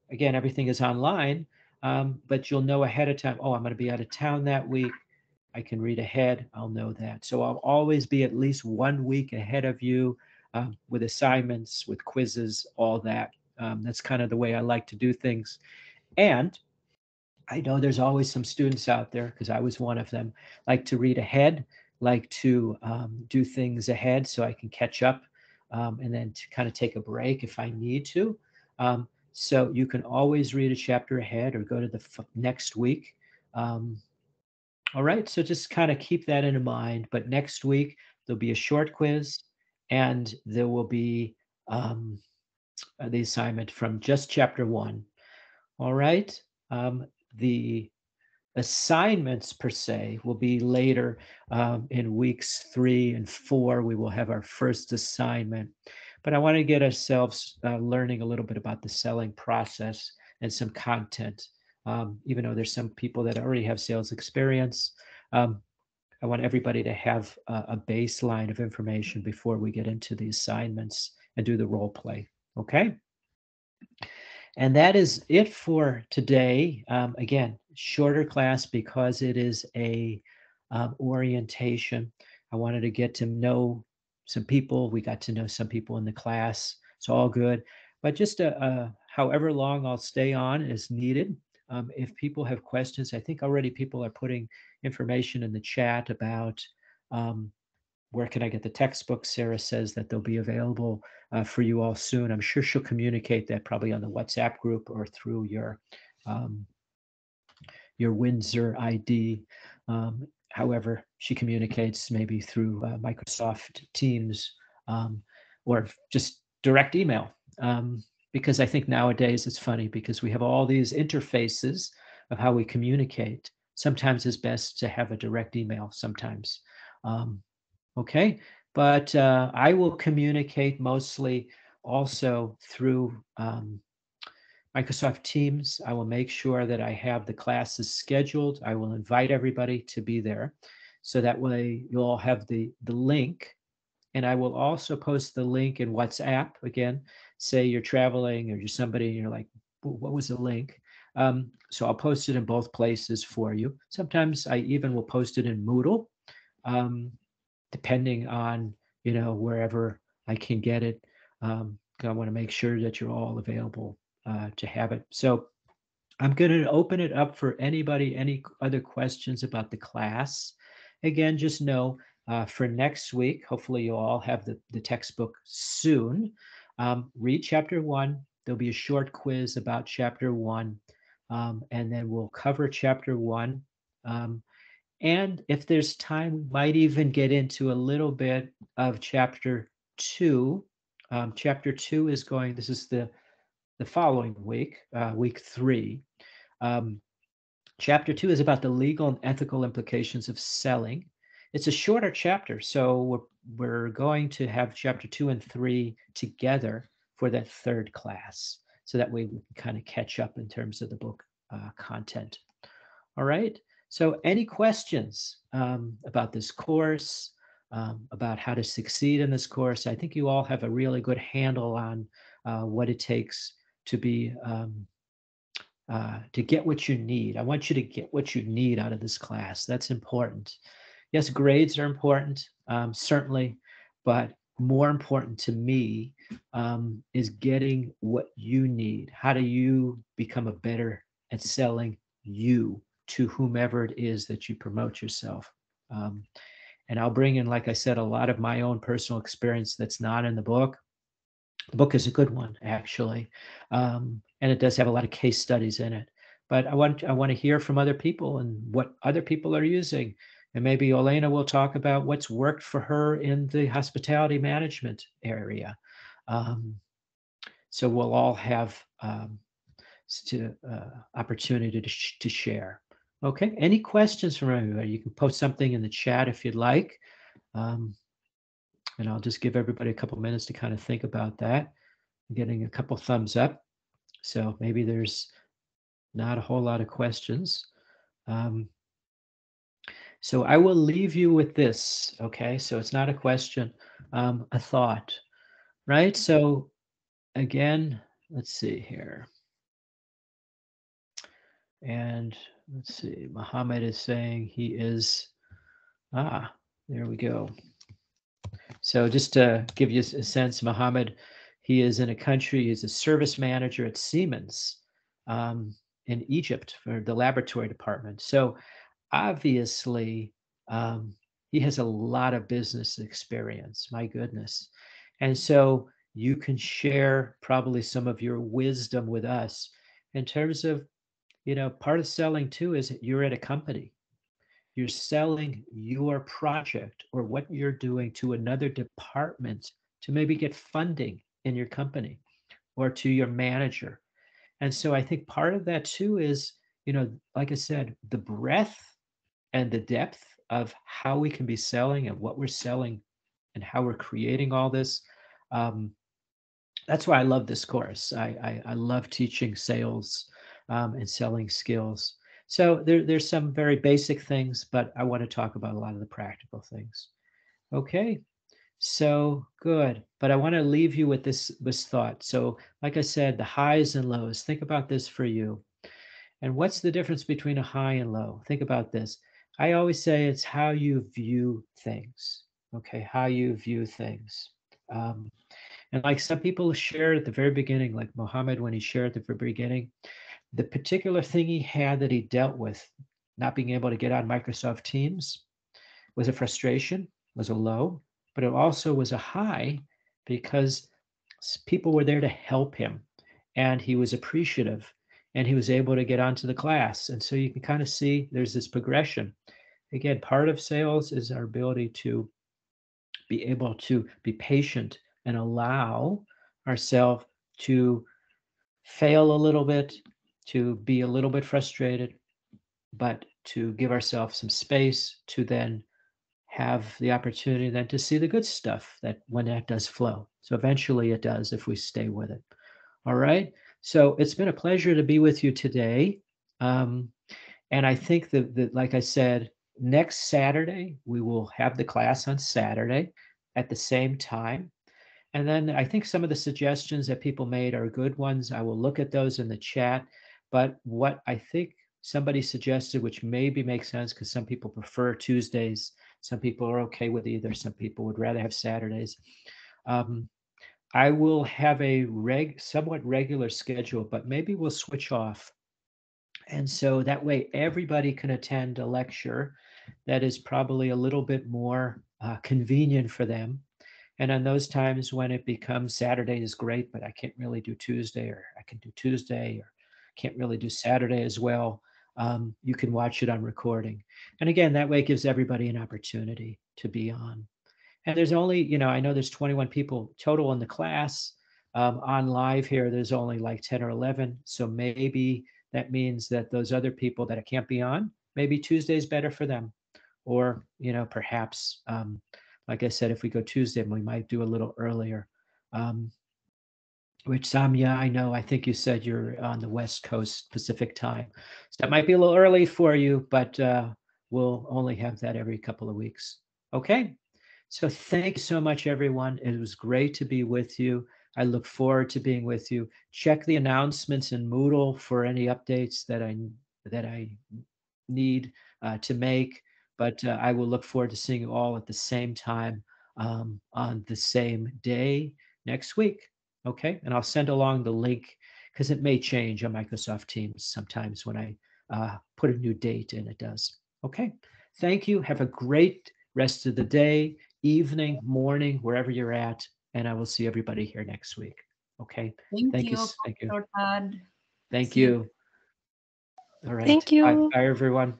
Again, everything is online, um, but you'll know ahead of time, oh, I'm going to be out of town that week. I can read ahead. I'll know that. So I'll always be at least one week ahead of you um, with assignments, with quizzes, all that. Um, that's kind of the way I like to do things. And I know there's always some students out there, because I was one of them, like to read ahead, like to um, do things ahead so I can catch up um, and then to kind of take a break if I need to. Um, so you can always read a chapter ahead or go to the next week. Um, all right, so just kind of keep that in mind. But next week, there'll be a short quiz and there will be um, the assignment from just chapter one. All right. Um, the assignments per se will be later um, in weeks three and four. We will have our first assignment. But I want to get ourselves uh, learning a little bit about the selling process and some content. Um, even though there's some people that already have sales experience, um, I want everybody to have a, a baseline of information before we get into the assignments and do the role play. Okay. And that is it for today. Um, again, shorter class because it is a um, orientation. I wanted to get to know some people. We got to know some people in the class. It's all good. But just a, a however long I'll stay on is needed. Um, if people have questions, I think already people are putting information in the chat about um, where can I get the textbook. Sarah says that they'll be available uh, for you all soon. I'm sure she'll communicate that probably on the WhatsApp group or through your um, your Windsor ID. Um, however, she communicates maybe through uh, Microsoft Teams um, or just direct email. Um, because I think nowadays it's funny because we have all these interfaces of how we communicate. Sometimes it's best to have a direct email. Sometimes. Um, Okay, but uh, I will communicate mostly also through um, Microsoft Teams. I will make sure that I have the classes scheduled. I will invite everybody to be there. So that way you'll all have the, the link. And I will also post the link in WhatsApp. Again, say you're traveling or you're somebody and you're like, what was the link? Um, so I'll post it in both places for you. Sometimes I even will post it in Moodle. Um, depending on you know wherever I can get it. Um, I want to make sure that you're all available uh, to have it. So I'm going to open it up for anybody, any other questions about the class. Again, just know uh, for next week, hopefully you'll all have the, the textbook soon. Um, read chapter one. There'll be a short quiz about chapter one, um, and then we'll cover chapter one. Um, and if there's time, we might even get into a little bit of chapter two. Um, chapter two is going, this is the, the following week, uh, week three. Um, chapter two is about the legal and ethical implications of selling. It's a shorter chapter, so we're, we're going to have chapter two and three together for that third class. So that way we can kind of catch up in terms of the book uh, content. All right. So any questions um, about this course, um, about how to succeed in this course? I think you all have a really good handle on uh, what it takes to be um, uh, to get what you need. I want you to get what you need out of this class. That's important. Yes, grades are important, um, certainly, but more important to me um, is getting what you need. How do you become a better at selling you? to whomever it is that you promote yourself. Um, and I'll bring in, like I said, a lot of my own personal experience that's not in the book. The book is a good one, actually, um, and it does have a lot of case studies in it. But I want I want to hear from other people and what other people are using, and maybe Olena will talk about what's worked for her in the hospitality management area. Um, so we'll all have um, to, uh, opportunity to, sh- to share. Okay, any questions from everybody? You can post something in the chat if you'd like. Um, And I'll just give everybody a couple minutes to kind of think about that. I'm getting a couple thumbs up. So maybe there's not a whole lot of questions. Um, so I will leave you with this. Okay. So it's not a question, um, a thought, right? So again, let's see here. And let's see, Muhammad is saying he is, ah, there we go. So just to give you a sense, Muhammad, he is in a country, he's a service manager at Siemens um, in Egypt for the laboratory department. So obviously, um, he has a lot of business experience, my goodness. And so you can share probably some of your wisdom with us in terms of you know, part of selling too is you're at a company. You're selling your project or what you're doing to another department to maybe get funding in your company or to your manager. And so I think part of that too is, you know, like I said, the breadth and the depth of how we can be selling and what we're selling and how we're creating all this. Um, that's why I love this course. I, I, I love teaching sales um, and selling skills. So there, there's some very basic things, but I want to talk about a lot of the practical things. Okay, so good. But I want to leave you with this, this thought. So like I said, the highs and lows, think about this for you. And what's the difference between a high and low? Think about this. I always say it's how you view things. Okay, how you view things. Um, and like some people shared at the very beginning, like Mohammed when he shared at the very beginning, the particular thing he had that he dealt with, not being able to get on Microsoft Teams, was a frustration, was a low, but it also was a high because people were there to help him and he was appreciative and he was able to get onto the class. And so you can kind of see there's this progression. Again, part of sales is our ability to be able to be patient and allow ourselves to fail a little bit, to be a little bit frustrated, but to give ourselves some space to then have the opportunity then to see the good stuff that when that does flow. So eventually it does if we stay with it. All right. So it's been a pleasure to be with you today. Um, and I think that, that, like I said, next Saturday, we will have the class on Saturday at the same time. And then I think some of the suggestions that people made are good ones. I will look at those in the chat. But what I think somebody suggested, which maybe makes sense because some people prefer Tuesdays, some people are okay with either, some people would rather have Saturdays. Um, I will have a reg somewhat regular schedule, but maybe we'll switch off. And so that way everybody can attend a lecture that is probably a little bit more uh, convenient for them. And on those times when it becomes Saturday is great, but I can't really do Tuesday, or I can do Tuesday, or can't really do Saturday as well. Um, you can watch it on recording. And again, that way gives everybody an opportunity to be on. And there's only, you know, I know there's 21 people total in the class. Um, on live here, there's only like 10 or 11. So maybe that means that those other people that I can't be on, maybe Tuesday's better for them. Or, you know, perhaps, um, like I said, if we go Tuesday, we might do a little earlier. Um, which Samya, I know, I think you said you're on the West Coast Pacific time. So that might be a little early for you, but uh, we'll only have that every couple of weeks. Okay. So thank you so much, everyone. It was great to be with you. I look forward to being with you. Check the announcements in Moodle for any updates that I that I need uh, to make. But uh, I will look forward to seeing you all at the same time um, on the same day next week. Okay. And I'll send along the link because it may change on Microsoft Teams sometimes when I uh, put a new date in, it does. Okay. Thank you. Have a great rest of the day, evening, morning, wherever you're at. And I will see everybody here next week. Okay. Thank, Thank you. you. Thank you. Todd. Thank See you. you. All right. Thank Bye, you. bye everyone.